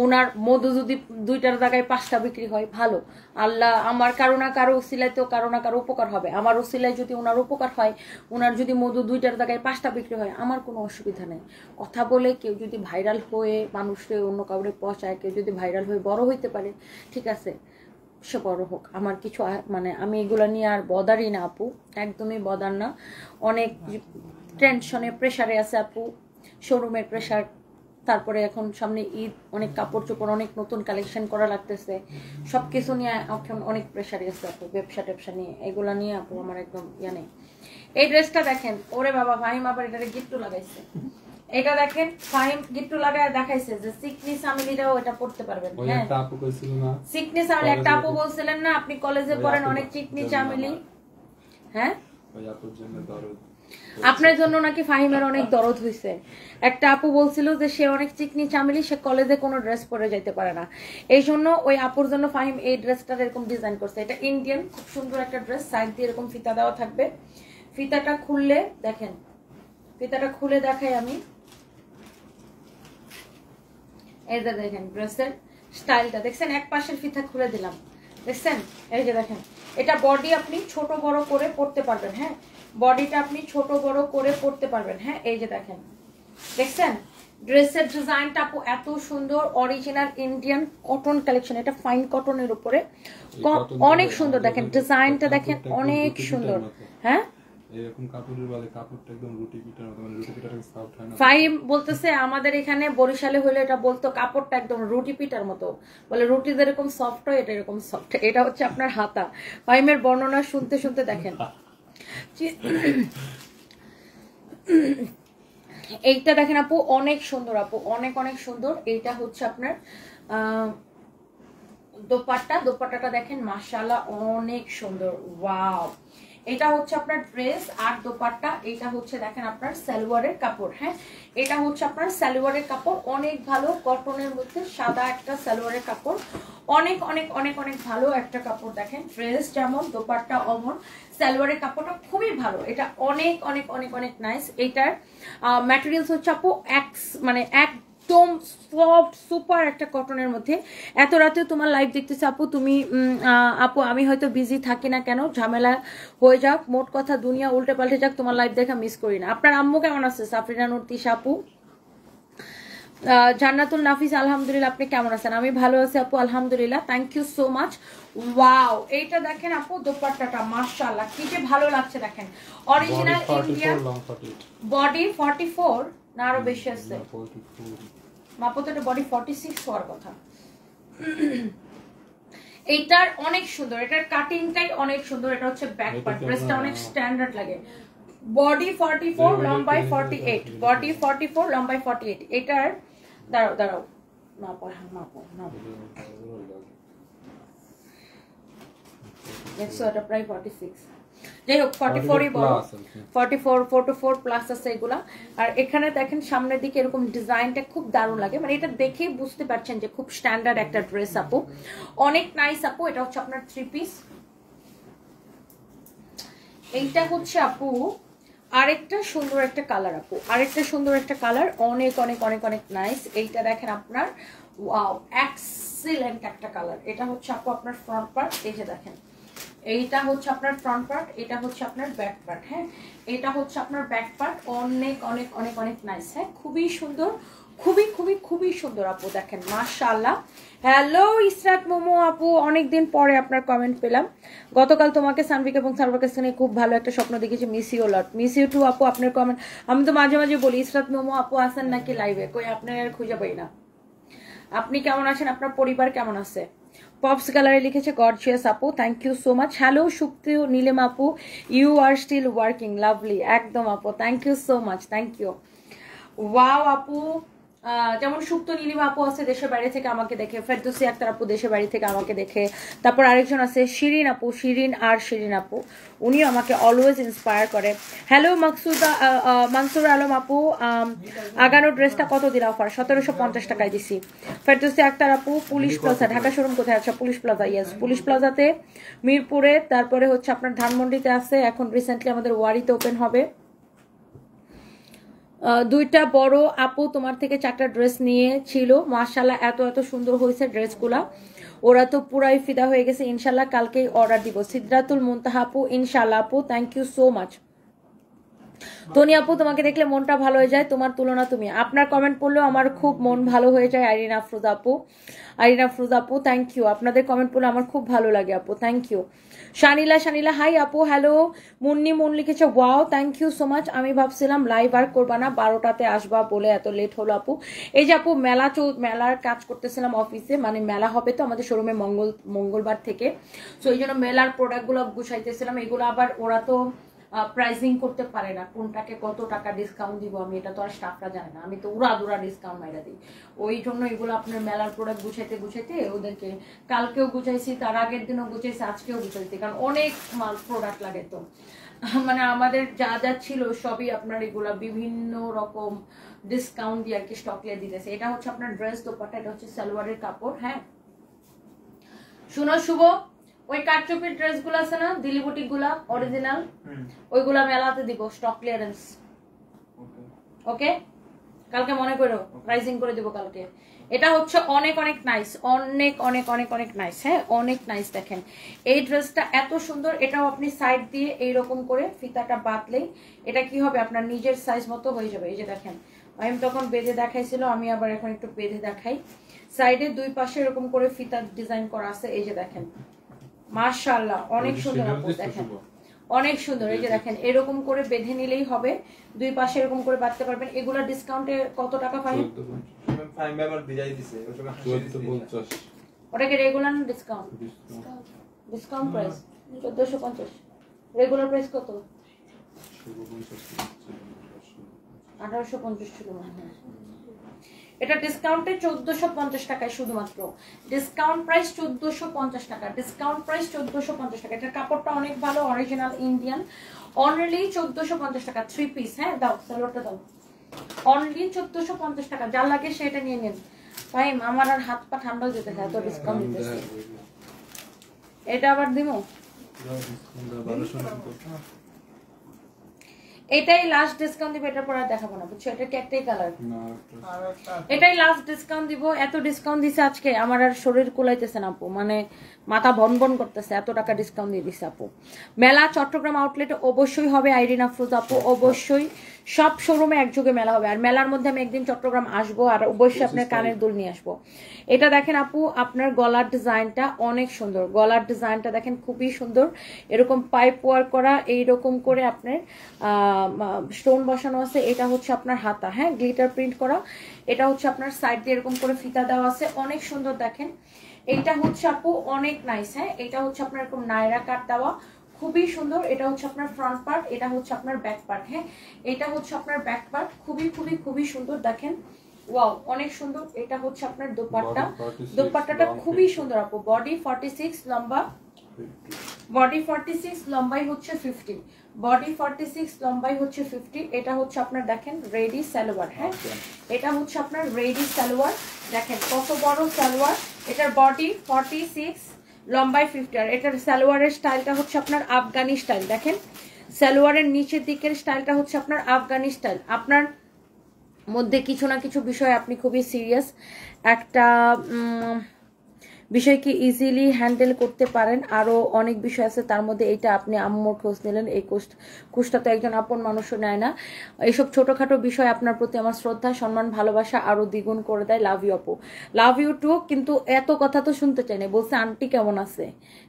ওনার মধু যদি দুইটার জায়গায় পাঁচটা বিক্রি হয় ভালো। আল্লাহ আমার কারও না কারও উসিলায় তো কারও না কারও উপকার হবে। আমার উসিলায় যদি ওনার উপকার হয় ওনার যদি মধু দুইটার জায়গায় পাঁচটা বিক্রি হয় আমার কোনো অসুবিধা নেই। কথা বলে কেউ যদি ভাইরাল হয়ে মানুষকে অন্য কাউরে পৌঁছায় কেউ যদি ভাইরাল হয়ে বড় হইতে পারে, ঠিক আছে, সে বড় হোক। আমার কিছু মানে আমি এগুলো নিয়ে আর বদারই না আপু, একদমই বদার না। অনেক টেনশনে প্রেশারে আছে আপু, শোরুমের প্রেশার তারপরে এখন সামনে ঈদ, অনেক কাপড় চোপড়, অনেক নতুন কালেকশন করা লাগতেছে। সব কিছু নিয়ে এখন অনেক প্রেশারে আছে আপু, ব্যবসা ট্যাবসা নিয়ে। এগুলা নিয়ে আপু আমার একদম ইয়া নেই। এই ড্রেসটা দেখেন, ওরে বাবা ফাহিম আবার এটারে গিফটও লাগাইছে। এটা দেখেন ফাহিম গিফটও লাগায় দেখাইছে যে সিকনি সামিলিরাও এটা পড়তে পারবেন হ্যাঁ। একটা আপু কইছিল না? সিকনি সামিলি একটা আপু বলছিলেন না আপনি কলেজে পড়েন অনেক চিকনি চামিলি হ্যাঁ? ওই আপুর জন্য দরদ আপনার জন্য নাকি ফাহিমের অনেক দরদ হয়েছে একটা আপু বলছিল যে সে অনেক চিকনি চামিলি সে কলেজে কোনো ড্রেস পরে যাইতে পারে না। এই জন্য ওই আপুর জন্য ফাহিম এই ড্রেসটা এরকম ডিজাইন করছে। এটা ইন্ডিয়ান খুব সুন্দর একটা ড্রেস সাইড দিয়ে এরকম ফিতা দেওয়া থাকবে। ফিতাটা খুললে দেখেন ফিতাটা খুলে দেখাই আমি। এই যে দেখেন ড্রেসের স্টাইলটা দেখছেন এক পাশের ফিতা খুলে দিলাম। দেখছেন? এই যে দেখেন এটা বডি আপনি ছোট বড় করে পড়তে পারবেন হ্যাঁ? বডিটা আপনি ছোট বড় করে পড়তে পারবেন হ্যাঁ? এই যে দেখেন। দেখছেন? ড্রেসের ডিজাইনটা আপু এত সুন্দর অরিজিনাল ইন্ডিয়ান কটন কালেকশন এটা ফাইন কটনের উপরে। অনেক সুন্দর দেখেন। ডিজাইনটা দেখেন অনেক সুন্দর হ্যাঁ? এরকম কাপড়ের বলে কাপড়টা একদম রুটি পিঠার মতো মানে রুটি পিঠার সফট হয় না। ফাইম বলতেছে, আমাদের এখানে বরিশালে হলে এটা বলতো কাপড়টা একদম রুটি পিটার মতো। বলে রুটি যেরকম সফট হয়, এটা এরকম সফট এটা হচ্ছে আপনার হাতা। ফাইমের বর্ণনা শুনতে শুনতে দেখেন। এইটা দেখেন আপু, অনেক সুন্দর আপু, অনেক অনেক সুন্দর। এইটা হচ্ছে আপনার দোপাট্টা। দোপাট্টাটা দেখেন, মাশাআল্লাহ, অনেক সুন্দর। ওয়াও! এটা হচ্ছে আপনার ড্রেস আর দোপাট্টা, এটা হচ্ছে দেখেন আপনার সালোয়ারের কাপড় হ্যাঁ? এটা হচ্ছে আপনার সালোয়ারের কাপড়, অনেক ভালো কটনের মধ্যে সাদা একটা সালোয়ারের কাপড়, অনেক অনেক অনেক অনেক ভালো একটা কাপড় দেখেন ড্রেস যেমন, দোপাট্টা অমন, সালোয়ারের কাপড়টা খুবই ভালো, এটা অনেক অনেক অনেক অনেক নাইস এটার ম্যাটেরিয়ালস হচ্ছে আপু এক্স মানে এক একদম সফট সুপার একটা কটনের মধ্যে। এত রাতেও তোমার লাইভ দেখতেছে আপু তুমি আপু আমি হয়তো বিজি থাকি না কেন ঝামেলা হয়ে যাক মোট কথা দুনিয়া উল্টে পাল্টে যাক তোমার লাইভ দেখা মিস করি না। আপনার আম্মু কেমন আছে? সাফরিনা নুর তিশা আপু জান্নাতুল নাফিস আলহামদুলিল্লাহ আপনি কেমন আছেন? আমি ভালো আছি আপু আলহামদুলিল্লাহ thank you so much wow এইটা দেখেন আপু দোপাট্টাটা মাশাআল্লাহ কি যে ভালো লাগছে দেখেন। অরিজিনাল ইন্ডিয়ান বডি 44 না আরও বেশি ফোর মাপতে বডি ফর্টি সিক্স হওয়ার কথা। এইটার অনেক সুন্দর এটার কাটিংটাই অনেক সুন্দর এটা হচ্ছে ব্যাক পার্ট ড্রেসটা অনেক স্ট্যান্ডার্ড লাগে। Body forty four লম্বাই forty eight body forty four লম্বাই forty eight এটার দাঁড়াও দাঁড়াও মাপো হ্যাঁ মাপো মাপো। দেখছ এটা প্রায় ফর্টি সিক্স যাই হোক ফর্টি ফোরই বড় ফর্টি ফোর ফোর প্লাস আছে এগুলা। আর এখানে দেখেন সামনের দিকে এরকম ডিজাইনটা খুব দারুণ লাগে। মানে এটা দেখেই বুঝতে পারছেন যে খুব স্ট্যান্ডার্ড একটা ড্রেস আপু। অনেক নাইস আপু এটা হচ্ছে আপনার থ্রি পিস এইটা হচ্ছে আপু আরেকটা সুন্দর একটা কালার আপু। আরেকটা সুন্দর একটা কালার অনেক অনেক অনেক অনেক নাইস এইটা দেখেন আপনার ওয়াও এক্সিলেন্ট একটা কালার এটা হচ্ছে আপু আপনার ফ্রন্ট পার্ট এই যে দেখেন। এইটা হচ্ছে আপনার ফ্রন্ট পার্ট এটা হচ্ছে আপনার ব্যাক পার্ট হ্যাঁ? এটা হচ্ছে আপনার ব্যাক পার্ট অনেক অনেক অনেক অনেক নাইস হ্যাঁ? খুবই সুন্দর, খুবই খুবই খুবই সুন্দর, আপু, দেখেন, মাশাআল্লাহ। হ্যালো ইসরাত মোমো, আপু, অনেকদিন পরে আপনার কমেন্ট পেলাম। গতকাল তোমাকে সানভিক এবং কাছে নিয়ে খুব ভালো একটা স্বপ্ন দেখেছি miss you lot miss you too আপু, আপনার কমেন্ট আমি তো মাঝে মাঝে বলি, ইসরাত মোমো, আপু আসেন নাকি লাইভে কই, আপনার খুঁজে পাই না। আপনি কেমন আছেন? আপনার পরিবার কেমন আছে? পপস গ্যালারি লিখেছে গর্জিয়াস আপু thank you so much hello Supriya Nilem আপু you are still working lovely একদম আপু thank you so much thank you wow আপু যেমন সুপ্ত নীলিমা আপু আছে দেশের বাইরে থেকে আমাকে দেখে ফেরদোসি আক্তার আপু দেশের বাড়ি থেকে আমাকে দেখে তারপর আরেকজন আছে শিরিন আপু শিরিন আর শিরিন আপু। উনিও আমাকে অলওয়েজ ইন্সপায়ার করে। হ্যালো মাকসুদা মানসুর আলম আপু আগানো ড্রেসটা কত দিন অফার সতেরোশো পঞ্চাশ টাকায় দিছি। ফেরদৌসি আক্তার আপু পুলিশ প্লাজা ঢাকা শোরুম কোথায় আছে? পুলিশ প্লাজা ইয়েস পুলিশ প্লাজাতে মিরপুরে তারপরে হচ্ছে আপনার ধানমন্ডিতে আছে এখন রিসেন্টলি আমাদের ওয়ারিতে ওপেন হবে। দুইটা বড় আপু তোমার থেকে চারটা ড্রেস নিয়ে ছিল মার্শাল্লাহ এত এত সুন্দর হয়েছে ড্রেসগুলা ওরা তো পুরাই ফিদা হয়ে গেছে। ইনশাল্লাহ কালকেই অর্ডার দিব। সিদ্ধাতুল মুনতাহা আপু ইনশাল্লাহ আপু thank you so much Toni আপু, তোমাকে দেখলে মনটা ভালো হয়ে যায়। তোমার তুলনা তুমি। আপনার কমেন্ট পড়লেও আমার খুব মন ভালো হয়ে যায়, আইরিনা আফরোজ আপু। আইরিনা আফরোজ আপু থ্যাংক ইউ আপনাদের কমেন্ট পড়লে আমার খুব ভালো লাগে আপু। Thank you Shanila Shanila hi আপু হ্যালো মুন্নি, মুন লিখেছে wow thank you so much আমি ভাবছিলাম লাইভ আর করবা না, বারোটাতে আসবা বলে এত লেট হলো আপু। এই যে আপু, মেলা চৌ, মেলার কাজ করতেছিলাম অফিসে মানে মেলা হবে তো আমাদের শোরুমে মঙ্গল, মঙ্গলবার থেকে। সো এই জন্য মেলার প্রোডাক্টগুলো গুছাইতেছিলাম, এগুলো আবার ওরা তো প্রাইজিং করতে পারে না। কোনটাকে কত টাকা ডিসকাউন্ট দিব আমি, এটা তো আর স্টাফরা জানে না। আমি তো উড়া দুরা ডিসকাউন্ট মাইরা দিই। ওই জন্য এগুলো আপনার মেলার প্রোডাক্ট গুছাইতে গুছাইতে ওদেরকে কালকেও গুছাইছি, তার আগের দিনও গুছাইছি, আজকেও গুছাইছি, কারণ অনেক মাল প্রোডাক্ট লাগে তো। মানে আমাদের যা যা ছিল সবই আপনার এগুলা বিভিন্ন রকম ডিসকাউন্ট দিয়ে আর কি স্টকলে দিতেছে। এটা হচ্ছে আপনার ড্রেস দোপাটা এটা হচ্ছে সালোয়ারের কাপড় হ্যাঁ? শুনো শুভ ওই কারচুপির ড্রেসগুলো আছে না দিল্লি বুটিকগুলা অরিজিনাল ওইগুলা মেলাতে দিব স্টক ক্লিয়ারেন্স ওকে কালকে মনে করো প্রাইসিং করে দিব কালকে। এটা হচ্ছে অনেক অনেক নাইস অনেক অনেক অনেক অনেক নাইস হ্যাঁ? অনেক নাইস দেখেন। এই ড্রেসটা এত সুন্দর এটাও আপনি সাইড দিয়ে এইরকম করে ফিতাটা বাঁধলেই এটা কি হবে? আপনার নিজের সাইজ মতো হয়ে যাবে। এই যে দেখেন আমি তখন বেঁধে দেখাইছিল আমি আবার এখন একটু বেঁধে দেখাই। সাইডে দুই পাশে এরকম করে ফিতার ডিজাইন করা আছে এই যে দেখেন। মার্শাল্লাহ অনেক সুন্দর আপু দেখেন। অনেক সুন্দর এই যে দেখেন এরকম করে বেঁধে নিলেই হবে দুই পাশে এরকম করে বাঁধতে পারবেন। এগুলা ডিসকাউন্টে কত টাকা পাই ওটাকে রেগুলার ডিসকাউন্ট ডিসকাউন্ট প্রাইস চোদ্দশো পঞ্চাশ। রেগুলার প্রাইস কত? আঠারোশো পঞ্চাশ ছিল মনে হয়। এটা ডিসকাউন্টে চোদ্দশো পঞ্চাশ টাকায় শুধুমাত্র। ডিসকাউন্ট প্রাইস চোদ্দশো পঞ্চাশ টাকা। ডিসকাউন্ট প্রাইস চোদ্দশো পঞ্চাশ টাকা। এটার কাপড়টা অনেক ভালো অরিজিনাল ইন্ডিয়ান অনলি চোদ্দশো পঞ্চাশ টাকা থ্রি পিস হ্যাঁ? দাও সালোয়ারটা দাও। অনলি চোদ্দশো পঞ্চাশ টাকা। যা লাগে সেটা নিয়ে নিন। ভাই আমার আর হাত পা ঠান্ডা যেতে যেতে এত ডিসকাউন্ট দিতেছে। এটা আবার দিমো? এটাই লাস্ট ডিসকাউন্ট দিব এটার পর আর দেখাবো না বুঝছ? এটা কি একটাই কালার এটাই লাস্ট ডিসকাউন্ট দিব এত ডিসকাউন্ট দিছে আজকে আমার আর শরীর কুলাইতেছে না আপু মানে মাথা বন বন করতেছে এত টাকা ডিসকাউন্ট দিয়ে দিছে আপু। মেলা চট্টগ্রাম আউটলেটে অবশ্যই হবে আইরিন আফরোজ আপু অবশ্যই। সব শোরুমে একযোগে মেলা হবে। আর মেলার মধ্যে আমি একদিন চট্টগ্রাম আসব আর অবশ্যই আপনার কানের দুল নিয়ে আসব। এটা দেখেন আপু আপনার গলার ডিজাইনটা অনেক সুন্দর। গলার ডিজাইনটা দেখেন খুবই সুন্দর। এরকম পাইপ ওয়ার্ক করা এইরকম করে আপনার স্টোন বসানো আছে। এটা হচ্ছে আপনার হাতা হ্যাঁ? গ্লিটার প্রিন্ট করা। এটা হচ্ছে আপনার সাইড দিয়ে এরকম করে ফিতা দেওয়া আছে। অনেক সুন্দর দেখেন। এইটা হচ্ছে আপু অনেক নাইস হ্যাঁ? এটা হচ্ছে আপনার এরকম নায়রা কাট দেওয়া। খুবই সুন্দর এটা হচ্ছে আপনার ফ্রন্ট পার্ট এটা হচ্ছে আপনার ব্যাক পার্ট হ্যাঁ? এটা হচ্ছে আপনার ব্যাক পার্ট খুবই খুবই খুবই সুন্দর দেখেন। ওয়াও অনেক সুন্দর এটা হচ্ছে আপনার দোপাট্টা। Body 46, দোপাট্টাটা খুবই সুন্দর আপু। বডি ফর্টি সিক্স লম্বা বডি ফর্টি সিক্স লম্বাই হচ্ছে ফিফটি বডি ফর্টি সিক্স লম্বাই হচ্ছে ফিফটি এটা হচ্ছে আপনার দেখেন রেডি সালোয়ার হ্যাঁ? এটা হচ্ছে আপনার রেডি সালোয়ার। দেখেন কত বড় সালোয়ার। এটার বডি ফর্টি সিক্স লম্বাই ফিফটি আর এটার সালোয়ারের স্টাইলটা হচ্ছে আপনার আফগানি স্টাইল দেখেন? সালোয়ারের নিচের দিকের স্টাইলটা হচ্ছে আপনার আফগানি স্টাইল আপনার মধ্যে কিছু না কিছু বিষয় আপনি খুবই সিরিয়াস একটা বিষয়কে ইজিলি হ্যান্ডেল করতে পারেন। আরও অনেক বিষয় আছে, তার মধ্যে এটা আপনি আম্মুর খোঁজ নিলেন, এই কোষ কোষটা তো একজন আপন মানুষও নেয় না। এইসব ছোটোখাটো বিষয় আপনার প্রতি আমার শ্রদ্ধা, সম্মান, ভালোবাসা আরও দ্বিগুণ করে দেয়। লাভ ইউ আপু। লাভ ইউ টু কিন্তু এত কথা তো শুনতে চাই না। বলছে আন্টি কেমন আছে?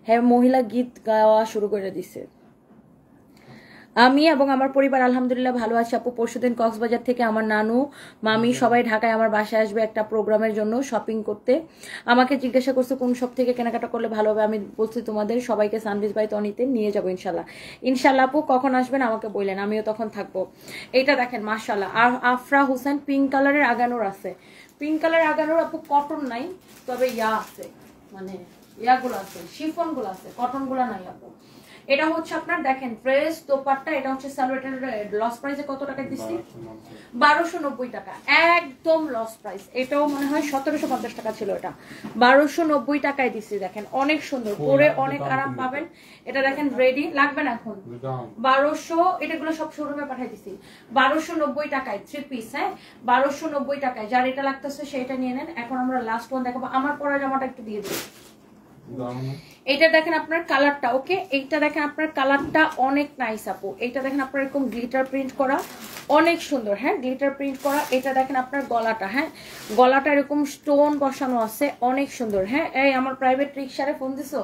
হ্যাঁ মহিলা গীত গাওয়া শুরু করে দিছে। আমি এবং আমার পরিবার আলহামদুলিল্লাহ ভালো আছি। আপু পরশুদিন কক্সবাজার থেকে আমার নানু মামি সবাই ঢাকায় আমার বাসায় আসবে একটা প্রোগ্রামের জন্য শপিং করতে। আমাকে জিজ্ঞাসা করছে কোন শপ থেকে কেনাকাটা করলে ভালো হবে? আমি বলছি তোমাদের সবাইকে সানবিজ বাই তনিতে নিয়ে যাব ইনশাল্লাহ। ইনশাল্লাহ আপু কখন আসবেন আমাকে বললেন আমিও তখন থাকব। এইটা দেখেন মার্শাল্লাহ আর আফরা হোসেন পিঙ্ক কালারের আগানোর আছে। পিঙ্ক কালারের আগানোর আপু কটন নাই তবে ইয়া আছে। মানে ইয়াগুলো আছে শিফনগুলো আছে কটনগুলো নাই আপু। এটা হচ্ছে আপনার দেখেন ড্রেস দোপাট্টা এটা হচ্ছে স্যালোয়েটের লস প্রাইসে কত টাকা দিচ্ছি? বারোশো নব্বই টাকা একদম লস প্রাইস এটাও মনে হয় সতেরোশো পঞ্চাশ টাকা ছিল এটা। বারোশো নব্বই টাকায় দিচ্ছি দেখেন অনেক সুন্দর পরে অনেক আরাম পাবেন। এটা দেখেন রেডি লাগবে না এখন? বারোশো এটাগুলো সব শোরুমে পাঠিয়ে দিচ্ছি। বারোশো নব্বই টাকায় থ্রি পিস হ্যাঁ? বারোশো নব্বই টাকায় যার এটা লাগতেছে সেটা নিয়ে নেন। এখন আমরা লাস্ট ওয়ান দেখাবো। আমার পরা জামাটা একটু দিয়ে দিই। এইটা দেখেন আপনার কালারটা, ওকে? এইটা দেখেন আপনার কালারটা অনেক নাইস আপু। এইটা দেখেন আপনার এরকম গ্লিটার প্রিন্ট করা, অনেক সুন্দর হ্যাঁ? গ্লিটার প্রিন্ট করা, এটা দেখেন আপনার গলাটা হ্যাঁ? গলাটা এরকম স্টোন বসানো আছে, অনেক সুন্দর হ্যাঁ? এই আমার প্রাইভেট রিক্সারে ফোন দিছো?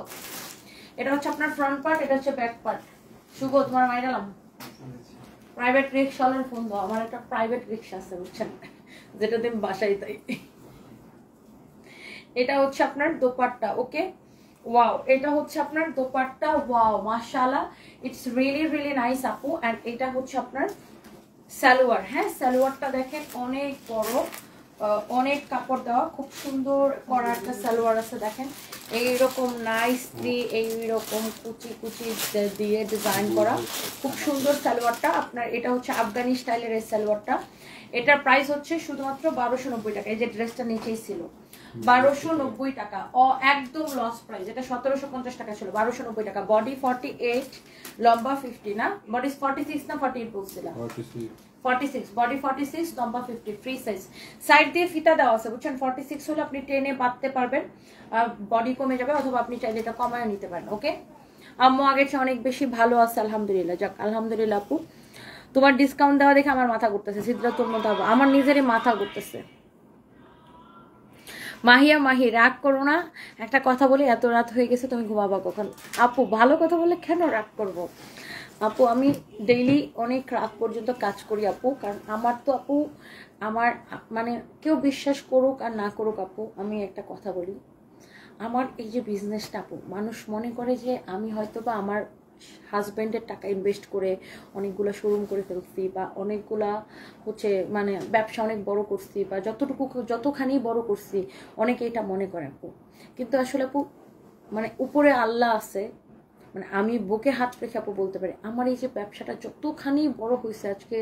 এটা হচ্ছে আপনার ফ্রন্ট পার্ট এটা হচ্ছে ব্যাক পার্ট শুভ, তোমার মাইরালাম প্রাইভেট রিক্সাওয়ালার ফোন দাও, আমার একটা প্রাইভেট রিক্সা আছে, বুঝছেন? যেটা দিন বাসায় তাই এটা হচ্ছে আপনার দোপাট্টা, ওকে? ওয়াও এটা হচ্ছে আপনার দোপাট্টা। ওয়াও মাশাআল্লাহ। ইটস রিয়েলি রিয়েলি নাইস আপু। এন্ড এটা হচ্ছে আপনার সালোয়ার। হ্যাঁ সালোয়ারটা দেখেন, অনেক বড় অনেক কাপড় দেওয়া। খুব সুন্দর করা একটা সালোয়ার আছে, দেখেন। এইরকম নাইস দিয়ে এইরকম কুচি কুচি দিয়ে ডিজাইন করা। খুব সুন্দর সালোয়ারটা। আপনার এটা হচ্ছে আফগানি স্টাইলের এই সালোয়ারটা। এটার প্রাইস হচ্ছে শুধুমাত্র বারোশো নব্বই টাকা। এই যে ড্রেসটা নিচেই ছিল। বারোশো নব্বই টাকা ও একদম লস প্রাইস এটা সতেরোশো পঞ্চাশ টাকা ছিল বারোশো নব্বই টাকা। বডি ফর্টি এইট লম্বা ফিফটি না? বডি ফর্টি সিক্স না ফর্টি এইট বলছিলাম? Forty six body forty six লম্বা ফিফটি ফ্রি সাইজ সাইড দিয়ে ফিতা দেওয়া আছে বুঝছেন? ফর্টি সিক্স হলে আপনি টেনে বাঁধতে পারবেন বডি কমে যাবে অথবা আপনি চাইলে এটা কমায় নিতে পারেন ওকে আম্মু আগের চেয়ে অনেক বেশি ভালো আছে আলহামদুলিল্লাহ। যাক আলহামদুলিল্লাহ আপু। তোমার ডিসকাউন্ট দেওয়া দেখে আমার মাথা ঘুরতেছে হবে। আমার নিজেরই মাথা ঘুরতেছে। মাহিয়া, মাহি, রাগ করো না। একটা কথা বলি, এত রাত হয়ে গেছে, তুমি ঘুমাবা কখন? আপু, ভালো কথা বলে কেন রাগ করব? আপু, আমি ডেইলি অনেক রাত পর্যন্ত কাজ করি, আপু। কারণ আমার তো আপু, আমার মানে কেউ বিশ্বাস করুক আর না করুক, আপু, আমি একটা কথা বলি। আমার এই যে বিজনেসটা আপু, মানুষ মনে করে যে আমি হয়তো বা আমার হাজব্যান্ডের টাকা ইনভেস্ট করে অনেকগুলো শোরুম করে ফেলছি বা অনেকগুলা হচ্ছে মানে ব্যবসা অনেক বড় করছি বা যতটুকু, যতখানি বড় করছি, অনেকে এটা মনে করে আপু। কিন্তু আসলে আপু মানে উপরে আল্লাহ আছে মানে আমি বুকে হাত রেখে আপু বলতে পারি আমার এই যে ব্যবসাটা যতখানি বড় হয়েছে আজকে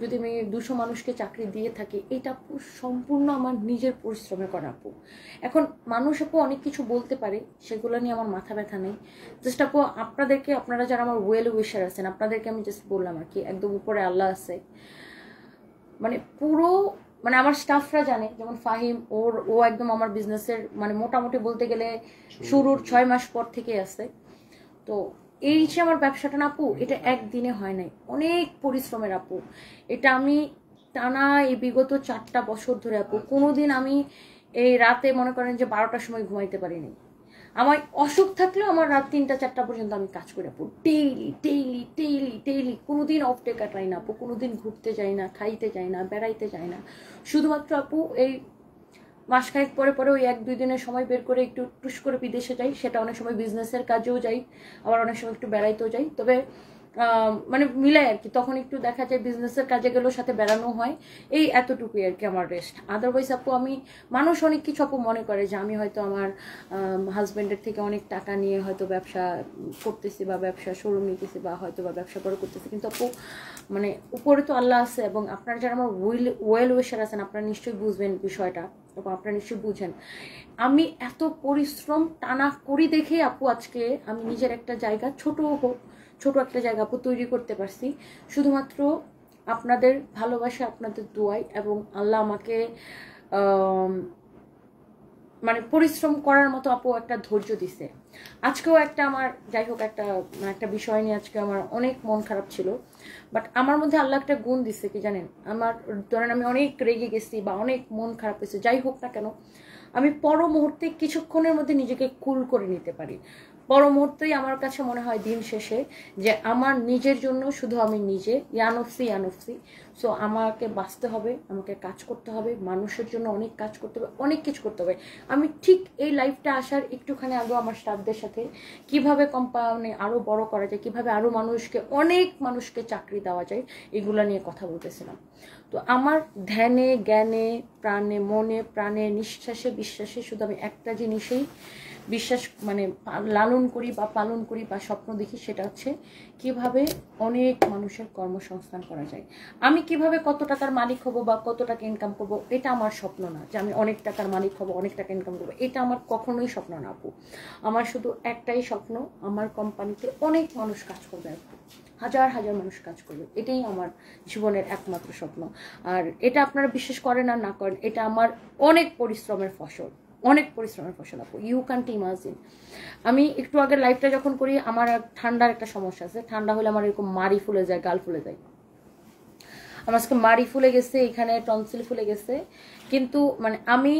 যদি আমি দুশো মানুষকে চাকরি দিয়ে থাকি এটা আপু সম্পূর্ণ আমার নিজের পরিশ্রমে করা আপু। এখন মানুষ আপু অনেক কিছু বলতে পারে সেগুলো নিয়ে আমার মাথা ব্যথা নেই। জাস্ট আপু আপনাদেরকে আপনারা যারা আমার ওয়েল উইশার আছেন আপনাদেরকে আমি জাস্ট বললাম আর কি একদম উপরে আল্লাহ আছে। মানে পুরো মানে আমার স্টাফরা জানে যেমন ফাহিম ওর ও একদম আমার বিজনেসের মানে মোটামুটি বলতে গেলে শুরুর ছয় মাস পর থেকে আছে। তো এই যে আমার ব্যবসাটা না আপু এটা একদিনে হয় নাই। অনেক পরিশ্রমের আপু। এটা আমি টানা এই বিগত চারটা বছর ধরে আপু কোনোদিন আমি এই রাতে মনে করেন যে বারোটার সময় ঘুমাইতে পারিনি। আমার অসুখ থাকলেও আমার রাত তিনটা চারটা পর্যন্ত আমি কাজ করে আপু। Daily daily daily daily. কোনোদিন অফ ডে কাটাই না আপু। কোনোদিন ঘুরতে যাই না খাইতে যাই না বেড়াইতে যাই না। শুধুমাত্র আপু এই মাসখানেক পরে পরে ওই এক দুই দিনের সময় বের করে একটু টুস করে বিদেশে যাই। সেটা অনেক সময় বিজনেসের কাজেও যাই, আবার অনেক সময় একটু বেড়াইতেও যাই। তবে মানে মিলাই আর কি তখন একটু দেখা যায় বিজনেসের কাজে গেলেও সাথে বেড়ানো হয়। এই এতটুকুই আর কি আমার রেস্ট আদারওয়াইজ আপু, আমি মানুষ অনেক কিছু আপু মনে করে যে আমি হয়তো আমার হাজব্যান্ডের থেকে অনেক টাকা নিয়ে হয়তো ব্যবসা করতেছি বা ব্যবসা শোরুম নিতেছি বা হয়তো বা ব্যবসা করে করতেছি। কিন্তু আপু মানে উপরে তো আল্লাহ আছে এবং আপনারা যারা আমার ওয়েল ওয়েল উইশার আছেন, আপনারা নিশ্চয়ই বুঝবেন বিষয়টা। এবং আপনারা নিশ্চয়ই বুঝেন। আমি এত পরিশ্রম টানা করি দেখে আপু আজকে আমি নিজের একটা জায়গা ছোট হোক ছোট একটা জায়গা আপু তৈরি করতে পারছি। শুধুমাত্র আপনাদের ভালোবাসা আপনাদের দোয়াই এবং আল্লাহ আমাকে আম, মানে পরিশ্রম করার মতো আপু একটা ধৈর্য দিছে। আজকেও একটা আমার, যাই হোক একটা মানে একটা বিষয় নিয়ে আজকে আমার অনেক মন খারাপ ছিল। বাট আমার মধ্যে আল্লাহ একটা গুণ দিছে কি জানেন? আমার, ধরেন আমি অনেক রেগে গেছি বা অনেক মন খারাপ হয়েছে, যাই হোক না কেন, আমি পর মুহূর্তে কিছুক্ষণের মধ্যে নিজেকে কুল করে নিতে পারি। পর মুহূর্তেই আমার কাছে মনে হয় দিন শেষে যে আমার নিজের জন্য শুধু আমি নিজে, ইয়ানফসি ইয়ানফসি। সো আমাকে বাঁচতে হবে, আমাকে কাজ করতে হবে, মানুষের জন্য অনেক কাজ করতে হবে, অনেক কিছু করতে হবে। আমি ঠিক এই লাইফটা আসার একটুখানি আগেও আমার স্টাফদের সাথে কীভাবে কোম্পানি আরও বড় করা যায়, কীভাবে আরও মানুষকে, অনেক মানুষকে চাকরি দেওয়া যায়, এগুলো নিয়ে কথা বলতেছিলাম। তো আমার ধ্যানে, জ্ঞানে, প্রাণে, মনে, প্রাণে, নিঃশ্বাসে, বিশ্বাসে শুধু আমি একটা জিনিসেই বিশ্বাস মানে লালন করি বা পালন করি বা স্বপ্ন দেখি সেটা হচ্ছে কীভাবে অনেক মানুষের কর্মসংস্থান করা যায়। আমি কীভাবে কত টাকার মালিক হব বা কত টাকা ইনকাম করব, এটা আমার স্বপ্ন না যে আমি অনেক টাকার মালিক হব, অনেক টাকা ইনকাম করব, এটা আমার কখনোই স্বপ্ন না আপু। আমার শুধু একটাই স্বপ্ন, আমার কোম্পানিতে অনেক মানুষ কাজ করবে হাজার হাজার মানুষ কাজ করবে, এটাই আমার জীবনের একমাত্র স্বপ্ন। আর এটা আপনারা বিশ্বাস করেন আর না করেন, এটা আমার অনেক পরিশ্রমের ফসল। অনেক পরিশ্রমের ফসল আপু। ইউ ক্যান্ট ইমাজিন আমি একটু আগে লাইফটা যখন করি, আমার ঠান্ডার একটা সমস্যা আছে। ঠান্ডা হলে আমার এরকম মারি ফুলে যায়, গাল ফুলে যায়। আমার আজকে মারি ফুলে গেছে, এখানে টনসিল ফুলে গেছে। কিন্তু মানে আমি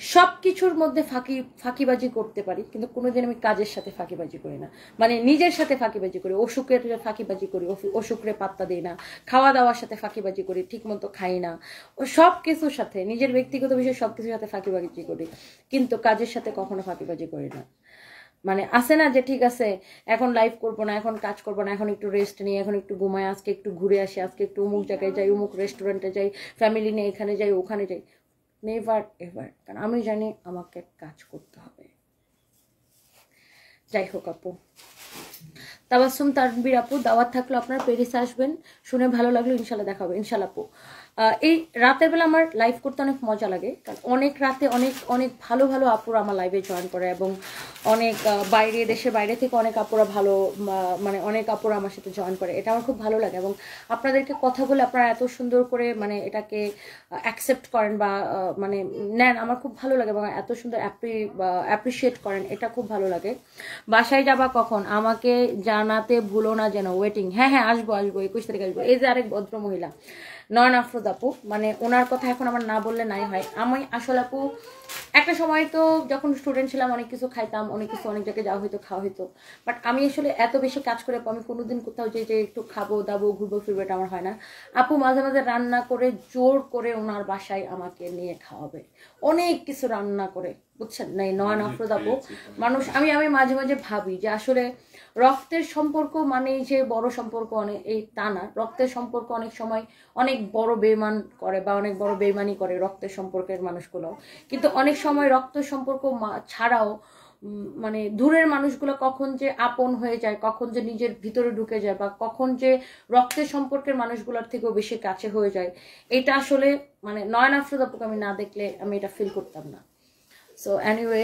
সব কিছুর মধ্যে ফাঁকি, ফাঁকিবাজি করতে পারি, কিন্তু কোনোদিন আমি কাজের সাথে ফাঁকিবাজি করি না। মানে নিজের সাথে ফাঁকিবাজি করি, অসুখের ফাঁকিবাজি করি, অসু- অসুখরে পাত্তা দিই না। খাওয়া দাওয়ার সাথে ফাঁকিবাজি করি ঠিক মতো খাই না। ও সব কিছুর সাথে, নিজের ব্যক্তিগত বিষয়ে সব কিছুর সাথে ফাঁকিবাজি করি, কিন্তু কাজের সাথে কখনো ফাঁকিবাজি করি না। মানে আছে না যে ঠিক আছে, এখন লাইভ করব না, এখন কাজ করব না, এখন একটু রেস্ট নিই এখন একটু ঘুমাই, আজকে একটু ঘুরে আসি, আজকে একটু অমুক জায়গায় যাই, অমুক রেস্টুরেন্টে যাই ফ্যামিলি নিয়ে এখানে যাই, ওখানে যাই। নেভার এভার কারণ আমি জানি আমাকে কাজ করতে হবে। যাই হোক আপু। তাবাসুম তানবির আপু, দাওয়াত থাকল আপনার প্যারিসে আসবেন। শুনে ভালো লাগল, ইনশাল্লাহ দেখাবো ইনশাল্লাহ আপু। এই রাতের বেলা আমার লাইভ করতে অনেক মজা লাগে। কারণ অনেক রাতে অনেক অনেক ভালো ভালো আপুরা আমার লাইভে জয়েন করে এবং অনেক বাইরে, দেশের বাইরে থেকে অনেক আপুরা ভালো মানে অনেক আপুরা আমার সাথে জয়েন করে। এটা আমার খুব ভালো লাগে এবং আপনাদেরকে কথা বলে আপনারা এত সুন্দর করে মানে এটাকে অ্যাকসেপ্ট করেন বা মানে নেন, আমার খুব ভালো লাগে এবং এত সুন্দর অ্যাপ্রি অ্যাপ্রিসিয়েট করেন, এটা খুব ভালো লাগে। বাসায় যাবা কখন? আমাকে জানাতে ভুলো না যেন ওয়েটিং হ্যাঁ হ্যাঁ আসব আসব, একুশ তারিখ আসব। এই যে আরেক ভদ্র মহিলা নয়ন আফরোজ আপু মানে ওনার কথা এখন আমার না বললে নাই হয়। আমি আসলে আপু একটা সময় তো যখন স্টুডেন্ট ছিলাম অনেক কিছু খাইতাম অনেক কিছু অনেক জায়গায় যাওয়া হইতো খাওয়া হইতো। বাট আমি আসলে এত বেশি কাজ করে আপু, আমি কোনোদিন কোথাও যে যে একটু খাব দাবো ঘুরবো ফিরবো এটা আমার হয় না। আপু মাঝে মাঝে রান্না করে জোর করে ওনার বাসায় আমাকে নিয়ে খাওয়াবে। অনেক কিছু রান্না করে বুঝছেন? নাই নয়ন আফরোজ আপু মানুষ আমি আমি মাঝে মাঝে ভাবি যে আসলে রক্তের সম্পর্ক মানে যে বড় সম্পর্ক অনেক এই তা না। রক্তের সম্পর্ক অনেক সময় অনেক বড় বেমান করে বা অনেক বড় বেমানি করে রক্তের সম্পর্কের মানুষগুলো কিন্তু অনেক সময় রক্ত সম্পর্ক ছাড়াও মানে দূরের মানুষগুলো কখন যে আপন হয়ে যায়, কখন যে নিজের ভিতরে ঢুকে যায় বা কখন যে রক্তের সম্পর্কের মানুষগুলোর থেকেও বেশি কাছে হয়ে যায়, এটা আসলে মানে নয়ন আফরোজ আপুকে আমি না দেখলে আমি এটা ফিল করতাম না। সো অ্যানিওয়ে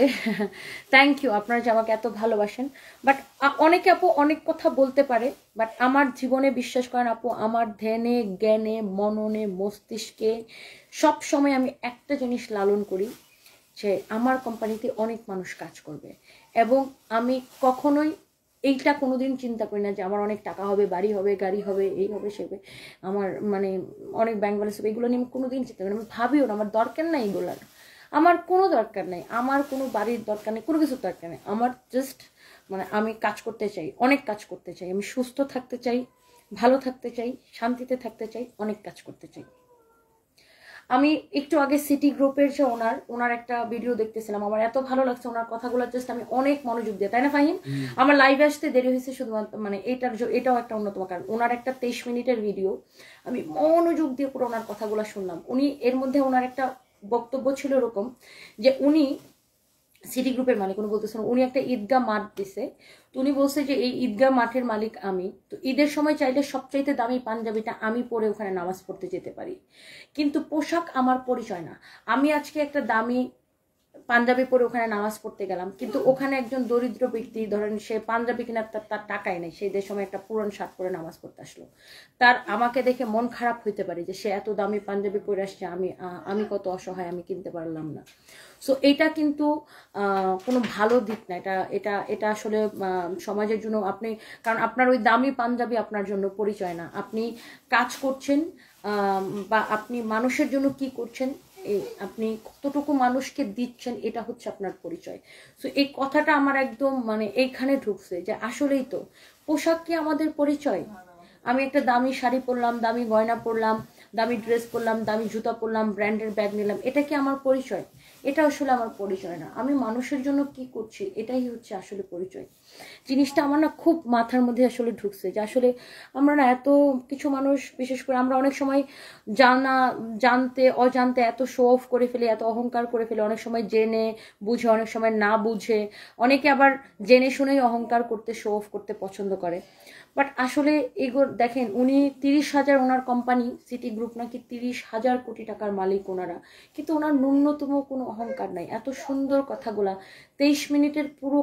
থ্যাংক ইউ আপনারা যে আমাকে এত ভালোবাসেন। বাট অনেকে আপু অনেক কথা বলতে পারে বাট আমার জীবনে বিশ্বাস করেন আপু, আমার ধ্যানে, জ্ঞানে, মননে, মস্তিষ্কে সব সময় আমি একটা জিনিস লালন করি, যে আমার কোম্পানিতে অনেক মানুষ কাজ করবে। এবং আমি কখনোই এইটা কোনোদিন চিন্তা করি না যে আমার অনেক টাকা হবে, বাড়ি হবে, গাড়ি হবে, এই হবে, সে হবে। আমার মানে অনেক ব্যাংক ব্যালেন্স হবে, এগুলো নিয়ে আমি কোনোদিন চিন্তা করি আমি ভাবিও না, আমার দরকার নাই এগুলোর। আমার কোনো দরকার নেই আমার কোনো বাড়ির দরকার নেই কোনো কিছুর দরকার নেই। আমার জাস্ট মানে আমি কাজ করতে চাই অনেক কাজ করতে চাই। আমি সুস্থ থাকতে চাই ভালো থাকতে চাই শান্তিতে থাকতে চাই অনেক কাজ করতে চাই। আমি একটু আগে সিটি গ্রুপের যে ওনার ওনার একটা ভিডিও দেখতেছিলাম। আমার এত ভালো লাগছে ওনার কথাগুলো জাস্ট আমি অনেক মনোযোগ দিয়ে তাই না ফাহিম? আমার লাইভে আসতে দেরি হয়েছে শুধুমাত্র মানে এটার এটাও একটা অন্যতম কারণ। ওনার একটা তেইশ মিনিটের ভিডিও আমি মনোযোগ দিয়ে পুরো ওনার কথাগুলো শুনলাম। উনি এর মধ্যে ওনার একটা বক্তব্য ছিল ওরকম যে উনি সিটি গ্রুপের মালিক, উনি বলতেছেন, উনি একটা ঈদগাহ মাঠ দিছে। তো উনি বলছে যে এই ঈদগাহ মাঠের মালিক আমি। তো ঈদের সময় চাইলে সবচাইতে দামি পাঞ্জাবিটা আমি পরে ওখানে নামাজ পড়তে যেতে পারি। কিন্তু পোশাক আমার পরিচয় না। আমি আজকে একটা দামি পাঞ্জাবি পরে ওখানে নামাজ পড়তে গেলাম। কিন্তু ওখানে একজন দরিদ্র ব্যক্তি, ধরেন সে পাঞ্জাবি কেনার তার তার টাকাই নেই। সেই সময় একটা পুরন শার্ট পরে নামাজ পড়তে আসলো। তার আমাকে দেখে মন খারাপ হইতে পারে যে সে এত দামি পাঞ্জাবি পরে আসছে, আমি আমি কত অসহায়, আমি কিনতে পারলাম না। সো এটা কিন্তু কোনো ভালো দিক না। এটা এটা এটা আসলে সমাজের জন্য আপনি, কারণ আপনার ওই দামি পাঞ্জাবি আপনার জন্য পরিচয় না। আপনি কাজ করছেন বা আপনি মানুষের জন্য কি করছেন আপনি কতটুকু মানুষকে দিচ্ছেন, এটা হচ্ছে আপনার পরিচয়। সো এই কথাটা আমার একদম মানে এইখানে ঢুকছে যে আসলেই তো, পোশাক কি আমাদের পরিচয়? আমি একটা দামি শাড়ি পরলাম, দামি গয়না পরলাম, দামি ড্রেস পরলাম, দামি জুতা পরলাম ব্র্যান্ডের ব্যাগ নিলাম, এটা কি আমার পরিচয়? এটা আসলে আমার পরিচয় না। আমি মানুষের জন্য কি করছি, এটাই হচ্ছে আসলে পরিচয়। জিনিসটা আমার না খুব মাথার মধ্যে আসলে ঢুকছে যে আসলে আমরা না এত কিছু মানুষ, বিশেষ করে আমরা অনেক সময় জানা, জানতে, অজান্তে এত শো অফ করে ফেলি, এত অহংকার করে ফেলি, অনেক সময় জেনে বুঝে, অনেক সময় না বুঝে। অনেকে আবার জেনে শুনেই অহংকার করতে শো অফ করতে পছন্দ করে। বাট আসলে এগো, দেখেন, উনি তিরিশ হাজার ওনার কোম্পানি সিটি গ্রুপ নাকি তিরিশ হাজার কোটি টাকার মালিক ওনারা। কিন্তু ওনার ন্যূনতম কোনো অহংকার নাই। এত সুন্দর কথাগুলা। তেইশ মিনিটের পুরো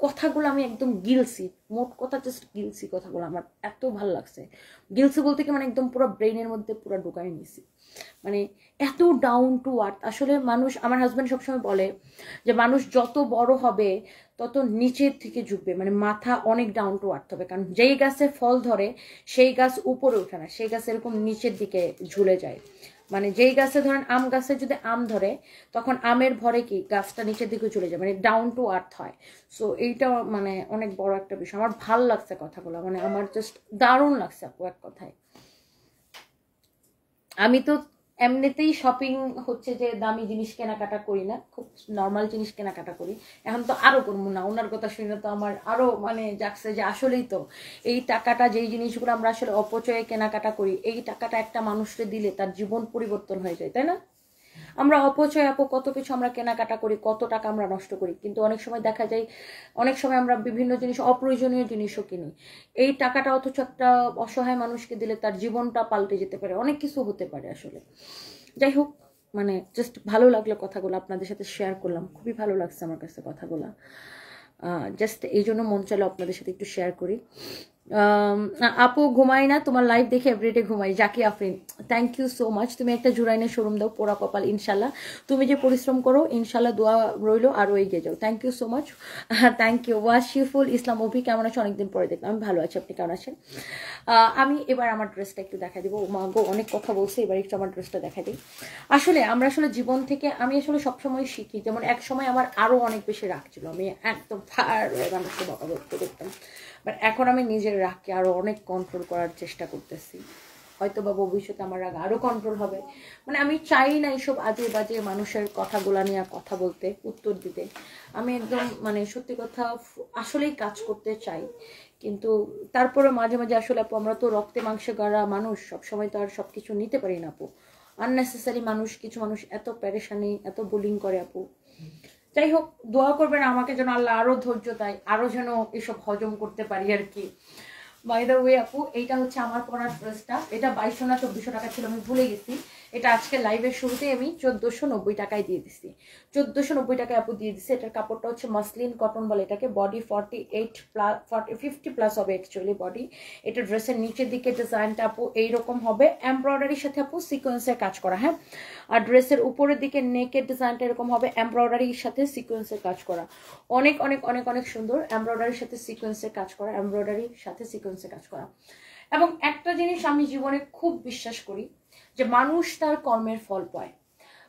কথাগুলো আমি একদম গিলসি মোট কথা জাস্ট গিলসি কথাগুলো। আমার এত ভালো লাগছে। গিলসি বলতে কি মানে একদম পুরো ব্রেনের মধ্যে পুরো ঢুকাই নিছি। মানে এত ডাউন টু আর্থ আসলে মানুষ, আমার হাজব্যান্ড সবসময় বলে যে, মানুষ যত বড় হবে, তত নিচের থেকে ঝুঁকবে। মানে মাথা অনেক ডাউন টু আর্থ হবে। কারণ যেই গাছে ফল ধরে, সেই গাছ উপরে ওঠে না। সেই গাছ এরকম নিচের দিকে ঝুলে যায়। মানে যেই গাছে ধরেন আম গাছে যদি আম ধরে, তখন আমের ভরে কি গাছটা নিচের দিকে চলে যায়। মানে ডাউন টু আর্থ হয়। সো এইটা মানে অনেক বড় একটা বিষয়। আমার ভালো লাগছে কথাগুলো। মানে আমার জাস্ট দারুণ লাগছে আপু এক কথায়। আমি তো এমনিতেই শপিং হচ্ছে যে দামি জিনিস কেনাকাটা করি না, খুব নর্মাল জিনিস কেনাকাটা করি। এখন তো আরও করব না, ওনার কথা শুনে তো আমার আরও মানে যাচ্ছে যে আসলেই তো, এই টাকাটা, যেই জিনিসগুলো আমরা আসলে অপচয়ে কেনাকাটা করি, এই টাকাটা একটা মানুষকে দিলে তার জীবন পরিবর্তন হয়ে যায়, তাই না? আমরা অপচয় আপু, কত কিছু আমরা কেনাকাটা করি, কত টাকা আমরা নষ্ট করি। কিন্তু অনেক সময় দেখা যায়, অনেক সময় আমরা বিভিন্ন জিনিস, অপ্রয়োজনীয় জিনিসও কিনি। এই টাকাটা অথচ একটা অসহায় মানুষকে দিলে তার জীবনটা পাল্টে যেতে পারে। অনেক কিছু হতে পারে আসলে। যাই হোক মানে জাস্ট ভালো লাগল কথাগুলো আপনাদের সাথে শেয়ার করলাম। খুবই ভালো লাগছে আমার কাছে কথাগুলো। জাস্ট এই জন্য মন চাইলো আপনাদের সাথে একটু শেয়ার করি। আপু ঘুমাই না, তোমার লাইভ দেখে এভরিডে ঘুমাই Zaki Afrin thank you so much তুমি একটা জুরাইনের শোরুম দাও, পোড়া কপাল, ইনশাল্লাহ। তুমি যে পরিশ্রম করো, ইনশাল্লাহ দোয়া রইল আরও এগিয়ে যাও। Thank you so much thank you Washiful Islam Ovi কেমন আছো? অনেকদিন পরে দেখলাম। আমি ভালো আছি, আপনি কেমন আছেন? আমি এবার আমার ড্রেসটা একটু দেখা দিব। মা গো, অনেক কথা বলছে, এবার একটু আমার ড্রেসটা দেখা দিই। আসলে, আমরা আসলে জীবন থেকে, আমি আসলে সবসময় শিখি, যেমন এক সময় আমার আরও অনেক বেশি রাগ ছিল। আমি একদম ফার মানুষকে বকা করতে করতাম। বাট এখন আমি নিজের রাগকে আরও অনেক কন্ট্রোল করার চেষ্টা করতেছি। হয়তো বা ভবিষ্যতে আমার রাগ আরও কন্ট্রোল হবে। মানে আমি চাই না এইসব আজে বাজে মানুষের কথাগুলা নিয়ে কথা বলতে, উত্তর দিতে। আমি একদম মানে সত্যি কথা আসলেই কাজ করতে চাই। কিন্তু তারপরে মাঝে মাঝে আসলে আপু, আমরা তো রক্তে মাংসে গড়া মানুষ, সবসময় তো আর সব কিছু নিতে পারি না আপু। আননেসেসারি মানুষ, কিছু মানুষ এত প্যারেশানি এত বুলিং করে আপু। যাই হোক দোয়া করবেন আমাকে যেন আল্লাহ আরও ধৈর্য দেয় আরও যেন এসব হজম করতে পারি আর কি। বাই ওয়ে আপু, এইটা হচ্ছে আমার পড়ার ড্রেসটা এটা বাইশশো না চব্বিশশো টাকা ছিল, আমি ভুলে গেছি। এটা আজকে লাইভের শুরুতে আমি চোদ্দোশো নব্বই টাকায় দিয়ে দিছি। চোদ্দোশো নব্বই টাকায় আপু দিয়ে দিছি, এটার কাপড়টা হচ্ছে মাসলিন কটন বলে এটাকে body forty eight plus forty fifty plus হবে অ্যাকচুয়ালি বডি এটা ড্রেসের নিচের দিকে ডিজাইনটা আপু এইরকম হবে এমব্রয়ডারির সাথে আপু সিকোয়েন্সের কাজ করা হ্যাঁ? আর ড্রেসের উপরের দিকে নেকের ডিজাইনটা এরকম হবে এমব্রয়ডারির সাথে সিকোয়েন্সের কাজ করা। অনেক অনেক অনেক অনেক সুন্দর এমব্রয়ডারির সাথে সিকোয়েন্সের কাজ করা এমব্রয়ডারির সাথে সিকোয়েন্সের কাজ করা। এবং একটা জিনিস আমি জীবনে খুব বিশ্বাস করি যে মানুষ তার কর্মের ফল পায়।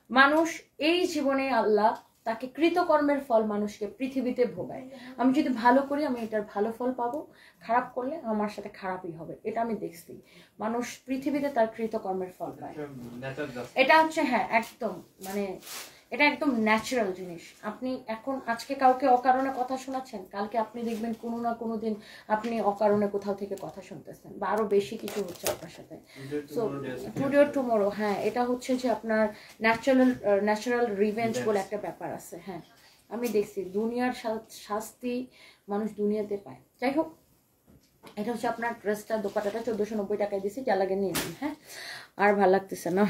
মানুষ এই জীবনে আল্লাহ তাকে কৃতকর্মের ফল মানুষকে পৃথিবীতে ভোগায়। আমি যদি ভালো করি আমি এটার ভালো ফল পাবো। খারাপ করলে আমার সাথে খারাপই হবে এটা আমি দেখছি। মানুষ পৃথিবীতে তার কৃতকর্মের ফল পায়। এটা হচ্ছে হ্যাঁ একদম মানে এটা একদম ন্যাচারাল জিনিস। আপনি এখন আজকে কাউকে অকারণে কথা শোনাচ্ছেন কালকে আপনি দেখবেন কোনো না কোনো দিন আপনি অকারণে কোথাও থেকে কথা শুনতেছেন বা আরও বেশি কিছু হচ্ছে আপনার সাথে। সো টুডে টুমোরো হ্যাঁ এটা হচ্ছে যে আপনার ন্যাচারাল ন্যাচারাল রিভেঞ্জ বলে একটা ব্যাপার আছে হ্যাঁ। আমি দেখছি দুনিয়ার শাস্তি মানুষ দুনিয়াতে পায়। যাই হোক এটা হচ্ছে আপনার ড্রেসটা দোপাটাটা চোদ্দোশো নব্বই টাকায় দিছি যা লাগে নিয়ে নিন হ্যাঁ। আর ভালো লাগতেছে না।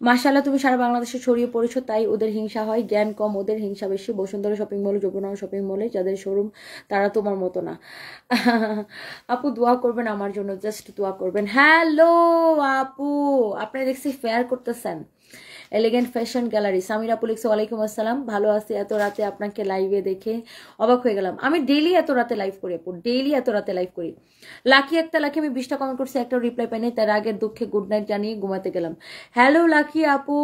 মাশাল্লাহ তুমি সারা বাংলাদেশে ছড়িয়ে পড়েছো, তাই ওদের হিংসা হয়। জ্ঞান কম, ওদের হিংসা বেশি। বসুন্ধরা শপিং মলে যমুনা শপিং মলে যাদের শোরুম তারা তোমার মতো না। আপু, দোয়া করবেন আমার জন্য জাস্ট দোয়া করবেন। হ্যালো আপু, আপনি দেখছি ফেয়ার করতেছেন। এলিগেন্ট ফ্যাশন গ্যালারি সামিরা লিখছে ওয়ালাইকুম আসসালাম ভালো আছি এত রাতে আপনাকে লাইভে দেখে অবাক হয়ে গেলাম আমি ডেইলি এত রাতে লাইভ করি আপু ডেইলি এত রাতে লাইভ করি লাকি একটা লাকি আমি বিশটা কমেন্ট করছি একটা রিপ্লাই পাইনি তার আগের দুঃখে গুড নাইট জানিয়ে ঘুমাতে গেলাম হ্যালো লাকি আপু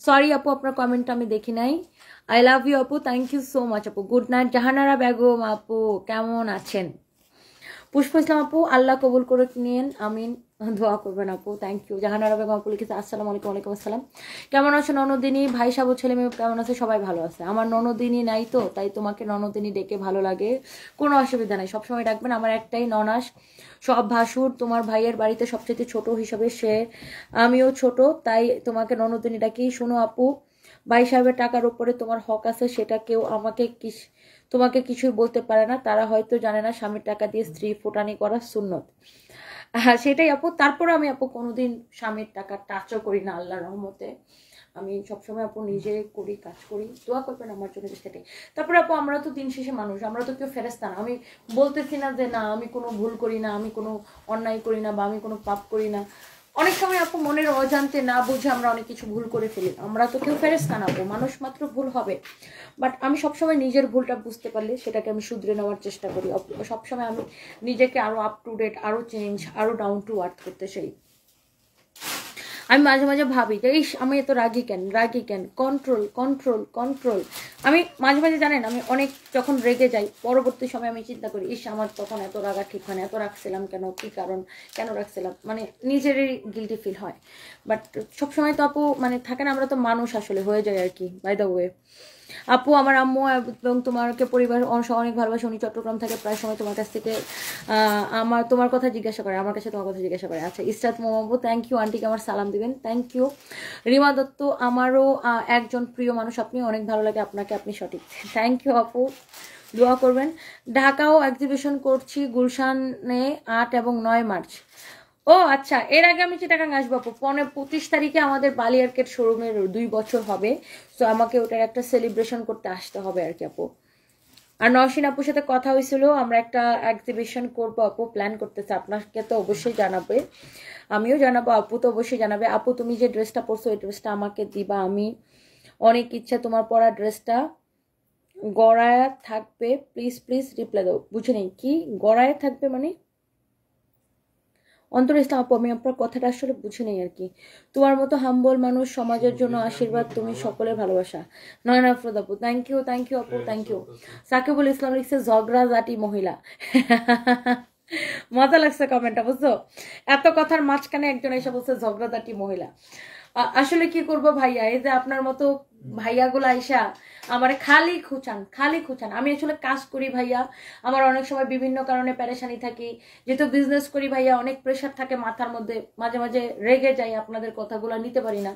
সরি আপু আপনার কমেন্ট আমি দেখি নাই আই লাভ ইউ আপু থ্যাংক ইউ সো মাচ আপু গুড নাইট জাহানারা বেগম আপু কেমন আছেন পুষ্প ইসলাম আপু আল্লাহ কবুল করে নিন আমিন দোয়া করবেন আপু থ্যাংক ইউ জাহানারা বেগম আপু লিখেছে, আসসালামু আলাইকুম, ওয়ালাইকুম আসসালাম। কেমন আছো ননদিনী? ভাই সাবু, ছেলে মেয়ে কেমন আছে? সবাই ভালো আছে। আমার ননদিনী নাই তো, তাই তোমাকে ননদিনী ডেকে ভালো লাগে। কোনো অসুবিধা নাই, সবসময় ডাকবেন। আমার একটাই ননাস, সব ভাসুর। তোমার ভাইয়ের বাড়িতে সবচেয়ে ছোট হিসাবে সে। আমিও ছোট, তাই তোমাকে ননদিনী ডাকি শোনো আপু। ভাই সাহেবের টাকার উপরে তোমার হক আছে, সেটা কেউ আমাকে কিস, তোমাকে কিছুই বলতে পারে না। তারা হয়তো জানে না, স্বামীর টাকা দিয়ে স্ত্রী ফোটানি করা সুন্নত। সেটাই আপু। তারপরে আমি আপু কোনোদিন স্বামীর টাকা টাচও করি না আল্লাহ রহমতে। আমি সবসময় আপু নিজে করি, কাজ করি। দোয়া করবেন আমার জন্য সেটাই তারপরে আপু আমরা তো দিন শেষে মানুষ, আমরা তো কেউ ফেরেস্তা না। আমি বলতেছি না যে, না, আমি কোনো ভুল করি না, আমি কোনো অন্যায় করি না বা আমি কোনো পাপ করি না। অনেক সময় আপু মনের অজান্তে না বুঝে আমরা অনেক কিছু ভুল করে ফেলি। আমরা তো কেউ ফেরেস্তা না আপু, মানুষ মাত্র ভুল হবে। বাট আমি সবসময় নিজের ভুলটা বুঝতে পারলে সেটাকে আমি শুধরে নেওয়ার চেষ্টা করি। সবসময় আমি নিজেকে আরও আপ টু ডেট আরও চেঞ্জ আরও ডাউন টু আর্থ করতে চাই। আমি মাঝে মাঝে ভাবি যে, ইস, আমি এত রাগি কেন? রাগি কেন? কন্ট্রোল কন্ট্রোল কন্ট্রোল আমি মাঝে মাঝে জানেন, আমি অনেক যখন রেগে যাই, পরবর্তী সময় আমি চিন্তা করি, ইস, আমার তখন এত রাগা ঠিক হয় না, এত রাখছিলাম কেন? কী কারণ? কেন রাখছিলাম মানে নিজেরই গিলটি ফিল হয়। বাট সবসময় তো আপু মানে থাকে না, আমরা তো মানুষ আসলে হয়ে যায় আর কি বাই দ্য ওয়ে আপু, আমার আম্মু এবং তোমাকে পরিবার অনেক ভালোবাসে। উনি চট্টগ্রাম থাকে, প্রায় সময় তোমার কাছ থেকে আমার, তোমার কথা জিজ্ঞাসা করে, আমার কাছে তোমার কথা জিজ্ঞাসা করে। আচ্ছা ইসরাত মোহাম্মদ থ্যাংক ইউ আন্টিকে আমার সালাম দিবেন। থ্যাংক ইউ রিমা দত্ত, আমারও একজন প্রিয় মানুষ। আপনি অনেক ভালো লাগে, আপনাকে আপনি সঠিক। থ্যাংক ইউ আপু। দোয়া করবেন। ঢাকাও এক্সিবিশন করছি গুলশানে আট এবং নয় মার্চ। ও আচ্ছা এর আগে আমি চিটাগাং আসব, আপু। পনেরো পঁচিশ তারিখে আমাদের বালি আর্কেট শোরুমের দুই বছর হবে। তো আমাকে ওটার একটা সেলিব্রেশন করতে আসতে হবে আর কি, আপু। আর নওশিন আপুর সাথে কথা হয়েছিল, আমরা একটা এক্সিবিশন করব, আপু প্ল্যান করতেছে। আপনাকে তো অবশ্যই জানাবে। আমিও জানাব, আপু তো অবশ্যই জানাবে। আপু, তুমি যে ড্রেসটা পরছো, ওই ড্রেসটা আমাকে দিবা। আমি অনেক ইচ্ছা তোমার পরা ড্রেসটা গড়ায় থাকবে প্লিজ প্লিজ রিপ্লাই দাও। বুঝে নেই, কি? গড়ায় থাকবে মানে অন্তর ইসলাম আপু, আমি আপনার কথাটা আসলে বুঝি নেই আর কি। তোমার মতো হাম্বল মানুষ সমাজের জন্য আশীর্বাদ তুমি সকলের ভালোবাসা। নয়ন আফরোদ আপু থ্যাংক ইউ থ্যাংক ইউ আপু থ্যাংক ইউ সাকিবুল ইসলাম লিখছে, ঝগড়া জাটি মহিলা। মজা লাগছে কমেন্টটা বুঝছ? এত কথার মাঝখানে একজন এসে বলছে, ঝগড়া জাটি মহিলা। আসলে কি করব ভাইয়া? এই যে আপনার মতো ভাইয়াগুলো আইসা আমার খালি খুঁচান খালি খুঁচান। আমি আসলে কাজ করি ভাইয়া। আমার অনেক সময় বিভিন্ন কারণে প্যারেশানি থাকি। যেহেতু বিজনেস করি ভাইয়া, অনেক প্রেশার থাকে মাথার মধ্যে। মাঝে মাঝে রেগে যাই আপনাদের কথাগুলো নিতে পারি না।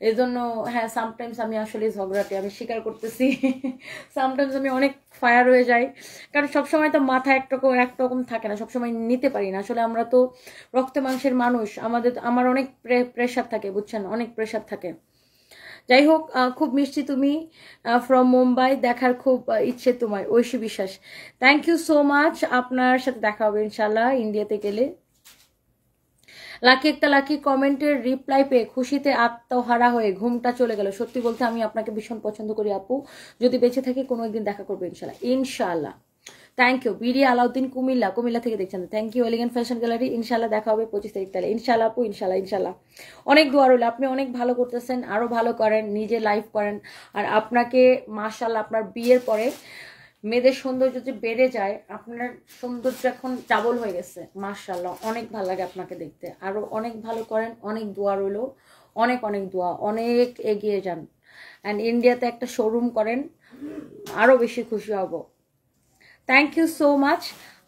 এই জন্য হ্যাঁ সামটাইমস আমি আসলে ঝগড়াতে আমি স্বীকার করতেছি। সামটাইমস আমি অনেক ফায়ার হয়ে যাই। কারণ সবসময় তো মাথা একরকম একরকম থাকে না, সবসময় নিতে পারি না। আসলে আমরা তো রক্ত মাংসের মানুষ। আমাদের, আমার অনেক প্রেশার থাকে, বুঝছেন? অনেক প্রেশার থাকে। যাই হোক খুব মিষ্টি তুমি ফ্রম মুম্বাই, দেখার খুব ইচ্ছে তোমার, ঐশী বিশ্বাস। থ্যাংক ইউ সো মাচ আপনার সাথে দেখা হবে ইনশাল্লাহ ইন্ডিয়াতে গেলে। লাকি একটা লাকি কমেন্টের রিপ্লাই পেয়ে খুশিতে আত্মহারা হয়ে ঘুমটা চলে গেল। সত্যি বলতে আমি আপনাকে ভীষণ পছন্দ করি আপু। যদি বেঁচে থাকি কোনো একদিন দেখা করব ইনশাল্লাহ ইনশাল্লাহ thank you BD Alauddin Comilla Comilla থেকে দেখছেন। Thank you elegant fashion gallery ইনশাল্লাহ দেখা হবে পঁচিশ তারিখ তাহলে। ইনশাল্লাহ আপু ইনশাল্লাহ ইনশাল্লাহ অনেক দোয়া রইল। আপনি অনেক ভালো করতেছেন আরও ভালো করেন, নিজে লাইভ করেন। আর আপনাকে মাশাল্লাহ আপনার বিয়ের পরে মেয়েদের সৌন্দর্য যে বেড়ে যায়, আপনার সৌন্দর্য এখন ডাবল হয়ে গেছে। মাশাল্লাহ অনেক ভালো লাগে আপনাকে দেখতে। আরও অনেক ভালো করেন, অনেক দোয়া রইল। অনেক অনেক দোয়া। অনেক এগিয়ে যান। অ্যান্ড ইন্ডিয়াতে একটা শোরুম করেন আরও বেশি খুশি হব। থ্যাংক ইউ সো মাচ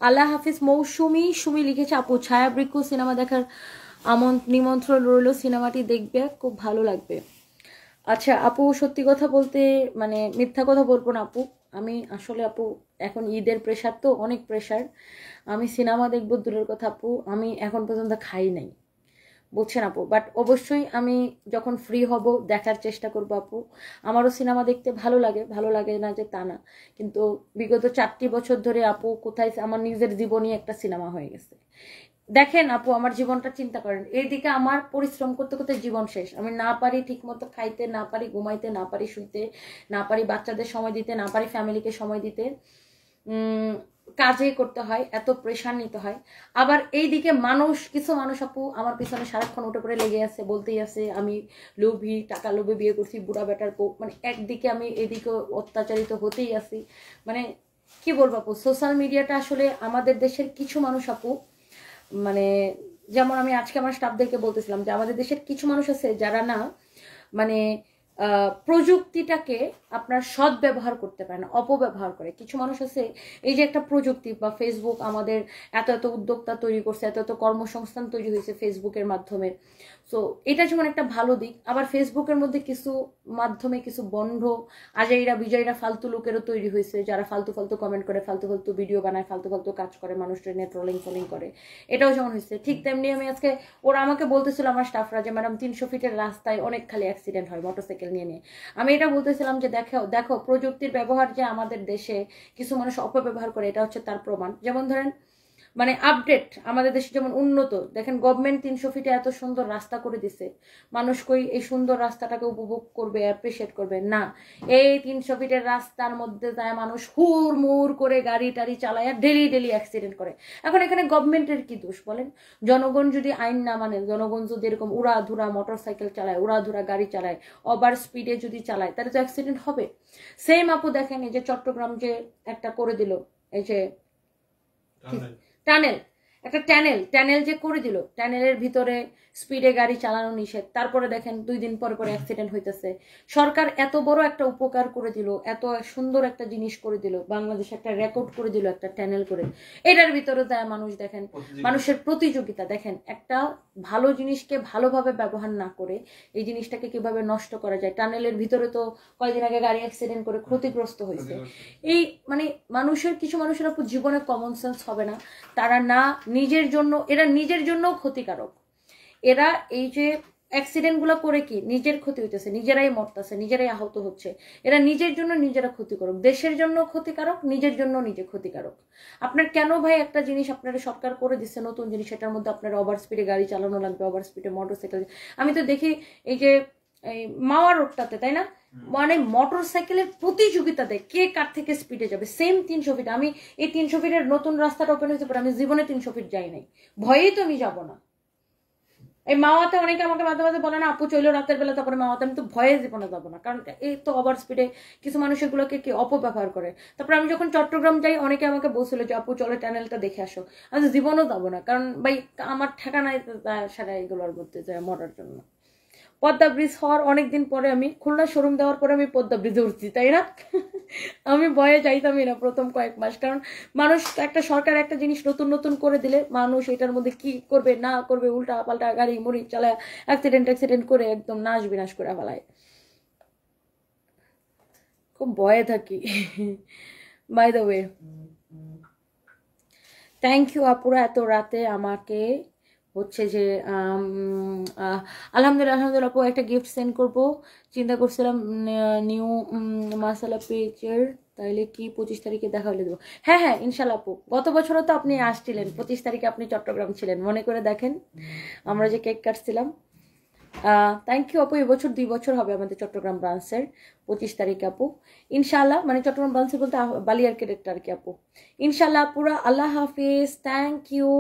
আল্লাহ হাফিজ, মৌসুমি, সুমি লিখেছে, আপু ছায়া বৃক্ষ সিনেমা দেখার আমন, নিমন্ত্রণ রইল, সিনেমাটি দেখবে, খুব ভালো লাগবে। আচ্ছা আপু, সত্যি কথা বলতে মানে মিথ্যা কথা বলব না, আপু। আমি আসলে, আপু, এখন ঈদের প্রেশার তো, অনেক প্রেশার আমি সিনেমা দেখব, দূরের কথা, আপু। আমি এখন পর্যন্ত খাই নাই। বুঝছেন আপু বাট অবশ্যই আমি যখন ফ্রি হব, দেখার চেষ্টা করব আপু। আমারও সিনেমা দেখতে ভালো লাগে ভালো লাগে না যে তা না। কিন্তু বিগত চারটি বছর ধরে আপু কোথায়, আমার নিজের জীবনই একটা সিনেমা হয়ে গেছে। দেখেন আপু, আমার জীবনটা চিন্তা করেন। এইদিকে আমার পরিশ্রম করতে করতে জীবন শেষ। আমি না পারি ঠিক মতো খাইতে, না পারি ঘুমাইতে, না পারি শুইতে, না পারি বাচ্চাদের সময় দিতে, না পারি ফ্যামিলিকে সময় দিতে কাজে করতে হয়, এত প্রেশার নিতে হয়। আবার এই দিকে মানুষ, কিছু মানুষ আপু, আমার পিছনে সারাক্ষণ উঠে পড়ে লেগে আছে, বলতেই আছে, আমি লোভী, টাকা লোভে বিয়ে করছি, বুড়া বেটার বউ। মানে একদিকে আমি এদিকে অত্যাচারিত হতেই আছি। মানে কি বলব আপু সোশ্যাল মিডিয়াটা আসলে আমাদের দেশের কিছু মানুষ আপু মানে যেমন আমি আজকে আমার স্টাফদেরকে বলতেছিলাম যে আমাদের দেশের কিছু মানুষ আছে যারা না মানে প্রযুক্তিটাকে আপনার সৎ ব্যবহার করতে না অপব্যবহার করে। কিছু মানুষ আছে, এই যে একটা প্রযুক্তি বা ফেসবুক আমাদের এত এত উদ্যোক্তা তৈরি করছে, এত এত কর্মসংস্থান তৈরি হয়েছে ফেসবুকের মাধ্যমে। সো এটা যেমন একটা ভালো দিক, আবার ফেসবুকের মধ্যে কিছু মাধ্যমে কিছু বন্ধ আজাইরা বিজয়ীরা ফালতু লোকেরও তৈরি হয়েছে, যারা ফালতু ফালতু কমেন্ট করে, ফালতু ফালতু ভিডিও বানায়, ফালতু ফালতু কাজ করে মানুষের নিয়ে ট্রোলিং ফলিং করে। এটাও যেমন হয়েছে, ঠিক তেমনি আমি আজকে, ওরা আমাকে বলতেছিল আমার স্টাফরা যে ম্যাডাম তিনশো ফিটের রাস্তায় অনেক খালি অ্যাক্সিডেন্ট হয় মোটরসাইকেল নিয়ে নিয়ে। আমি এটা বলতেছিলাম যে, দেখো দেখো, প্রযুক্তির ব্যবহার যে আমাদের দেশে কিছু মানুষ অপব্যবহার করে, এটা হচ্ছে তার প্রমাণ। যেমন ধরেন মানে আপডেট আমাদের দেশে যেমন উন্নত, দেখেন গভর্নমেন্ট তিনশো ফিটে এত সুন্দর রাস্তা করে দিছে। মানুষ কই এই সুন্দর রাস্তাটাকে উপভোগ করবে অ্যাপ্রিসিয়েট করবে? না। এই তিনশো ফিটের রাস্তার মধ্যে যায় মানুষ হুর মুর করে গাড়ি টাড়ি চালায় আর ডেলি ডেলি অ্যাক্সিডেন্ট করে। এখন এখানে গভর্নমেন্টের কি দোষ বলেন? জনগণ যদি আইন না মানে জনগণ যদি এরকম উড়াধুরা মোটর সাইকেল চালায়, উড়াধুরা গাড়ি চালায় ওভার স্পিডে যদি চালায়, তাহলে তো অ্যাক্সিডেন্ট হবে। সেম আপু দেখেন এই যে চট্টগ্রাম যে একটা করে দিল, এই যে টানেল একটা ট্যানেল ট্যানেল যে করে দিল ট্যানেলের ভিতরে স্পিডে গাড়ি চালানো নিষেধ। তারপরে দেখেন দুই দিন পরে পরে অ্যাক্সিডেন্ট হইতেছে। সরকার এত বড় একটা উপকার করে দিল এত সুন্দর একটা জিনিস করে দিল বাংলাদেশ একটা রেকর্ড করে দিল একটা ট্যানেল করে। এটার ভিতরে যায় মানুষ দেখেন মানুষের প্রতিযোগিতা। দেখেন একটা ভালো জিনিসকে ভালোভাবে ব্যবহার না করে এই জিনিসটাকে কীভাবে নষ্ট করা যায়? টানেলের ভিতরে তো কয়েকদিন আগে গাড়ি অ্যাক্সিডেন্ট করে ক্ষতিগ্রস্ত হয়েছে। এই মানে মানুষের কিছু মানুষের আপু জীবনে কমন সেন্স হবে না। তারা না নিজের জন্য এরা নিজের জন্যও ক্ষতিকারক। এরা এই যে অ্যাক্সিডেন্টগুলো করে কি? নিজের ক্ষতি হইতেছে নিজেরাই মরতেছে নিজেরাই আহত হচ্ছে। এরা নিজের জন্য নিজেরা ক্ষতিকারক দেশের জন্য ক্ষতিকারক নিজের জন্য নিজে ক্ষতিকারক। আপনার কেন ভাই একটা জিনিস আপনারা সরকার করে দিচ্ছে নতুন জিনিস সেটার মধ্যে আপনার ওভার স্পিডে গাড়ি চালানো লাগবে ওভার স্পিডে মোটরসাইকেল আমি তো দেখি এই যে এই মাওয়া রোডটাতে তাই না? মানে মোটর সাইকেলের প্রতিযোগিতা দেয় কে কার থেকে স্পিডে যাবে? সেম তিনশো ফিট আমি এই তিনশো ফিটের নতুন রাস্তাটা ওপেন হয়েছে পরে আমি জীবনে তিনশো ফিট যাই নাই। ভয়েই তো আমি যাব না। এই মাওয়াতে অনেকে আমাকে মাঝে মাঝে বলে না, আপু চলো রাতের বেলা, তারপরে মাওয়াতে আমি তো ভয়ে জীবনে যাব না। কারণ এই তো ওভার স্পিডে কিছু মানুষ এগুলোকে কি অপব্যবহার করে? তারপরে আমি যখন চট্টগ্রাম যাই, অনেকে আমাকে বলছিল যে, আপু চলো চ্যানেলটা দেখে আসো। আমি জীবনও যাব না, কারণ ভাই, আমার ঠেকানায় সারা এগুলোর মধ্যে যায় মরার জন্য। পদ্মা ব্রিজ হওয়ার অনেকদিন পরে আমি খুলনা শোরুম দেওয়ার পরে আমি পদ্মা ব্রিজে উঠছি, তাই না? আমি ভয়ে যাইতামই না প্রথম কয়েক মাস, কারণ মানুষ একটা সরকার একটা জিনিস নতুন নতুন করে দিলে মানুষ এটার মধ্যে কি করবে, না করবে, উল্টা পাল্টা গাড়ি মুড়ি চালায় অ্যাক্সিডেন্ট অ্যাক্সিডেন্ট করে একদম নাশ বিনাশ করে ফেলায়। খুব ভয়ে থাকি। By the way thank you আপুরা এত রাতে আমাকে হচ্ছে যে আলহামদুলিল্লাহ আলহামদুলিল্লাহ, আপু, একটা গিফট সেন্ড করব। চিন্তা করছিলাম নিউ মাসালা পেজের তাইলে কি পঁচিশ তারিখে দেখা হলে দেবো? হ্যাঁ হ্যাঁ ইনশাল্লাহ আপু। গত বছরও তো আপনি আসছিলেন। পঁচিশ তারিখে আপনি চট্টগ্রাম ছিলেন, মনে করে দেখেন। আমরা যে কেক কাটছিলাম থ্যাংক ইউ আপু, এবছর দুই বছর হবে আমাদের চট্টগ্রাম ব্রাঞ্চের পঁচিশ তারিখে, আপু। ইনশাল্লাহ মানে চট্টগ্রাম ব্রাঞ্চে বলতে বালিয়ার ক্যারেক্টার আর কি, আপু। ইনশাল্লাহ পুরা আল্লাহ হাফিজ থ্যাংক ইউ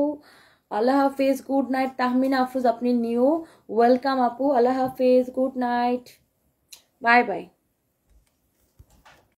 আল্লাহ হাফিজ গুড নাইট তাহমিনা আফরোজ আপনি নিউ ওয়েলকাম আপু আল্লাহ হাফিজ গুড নাইট বাই বাই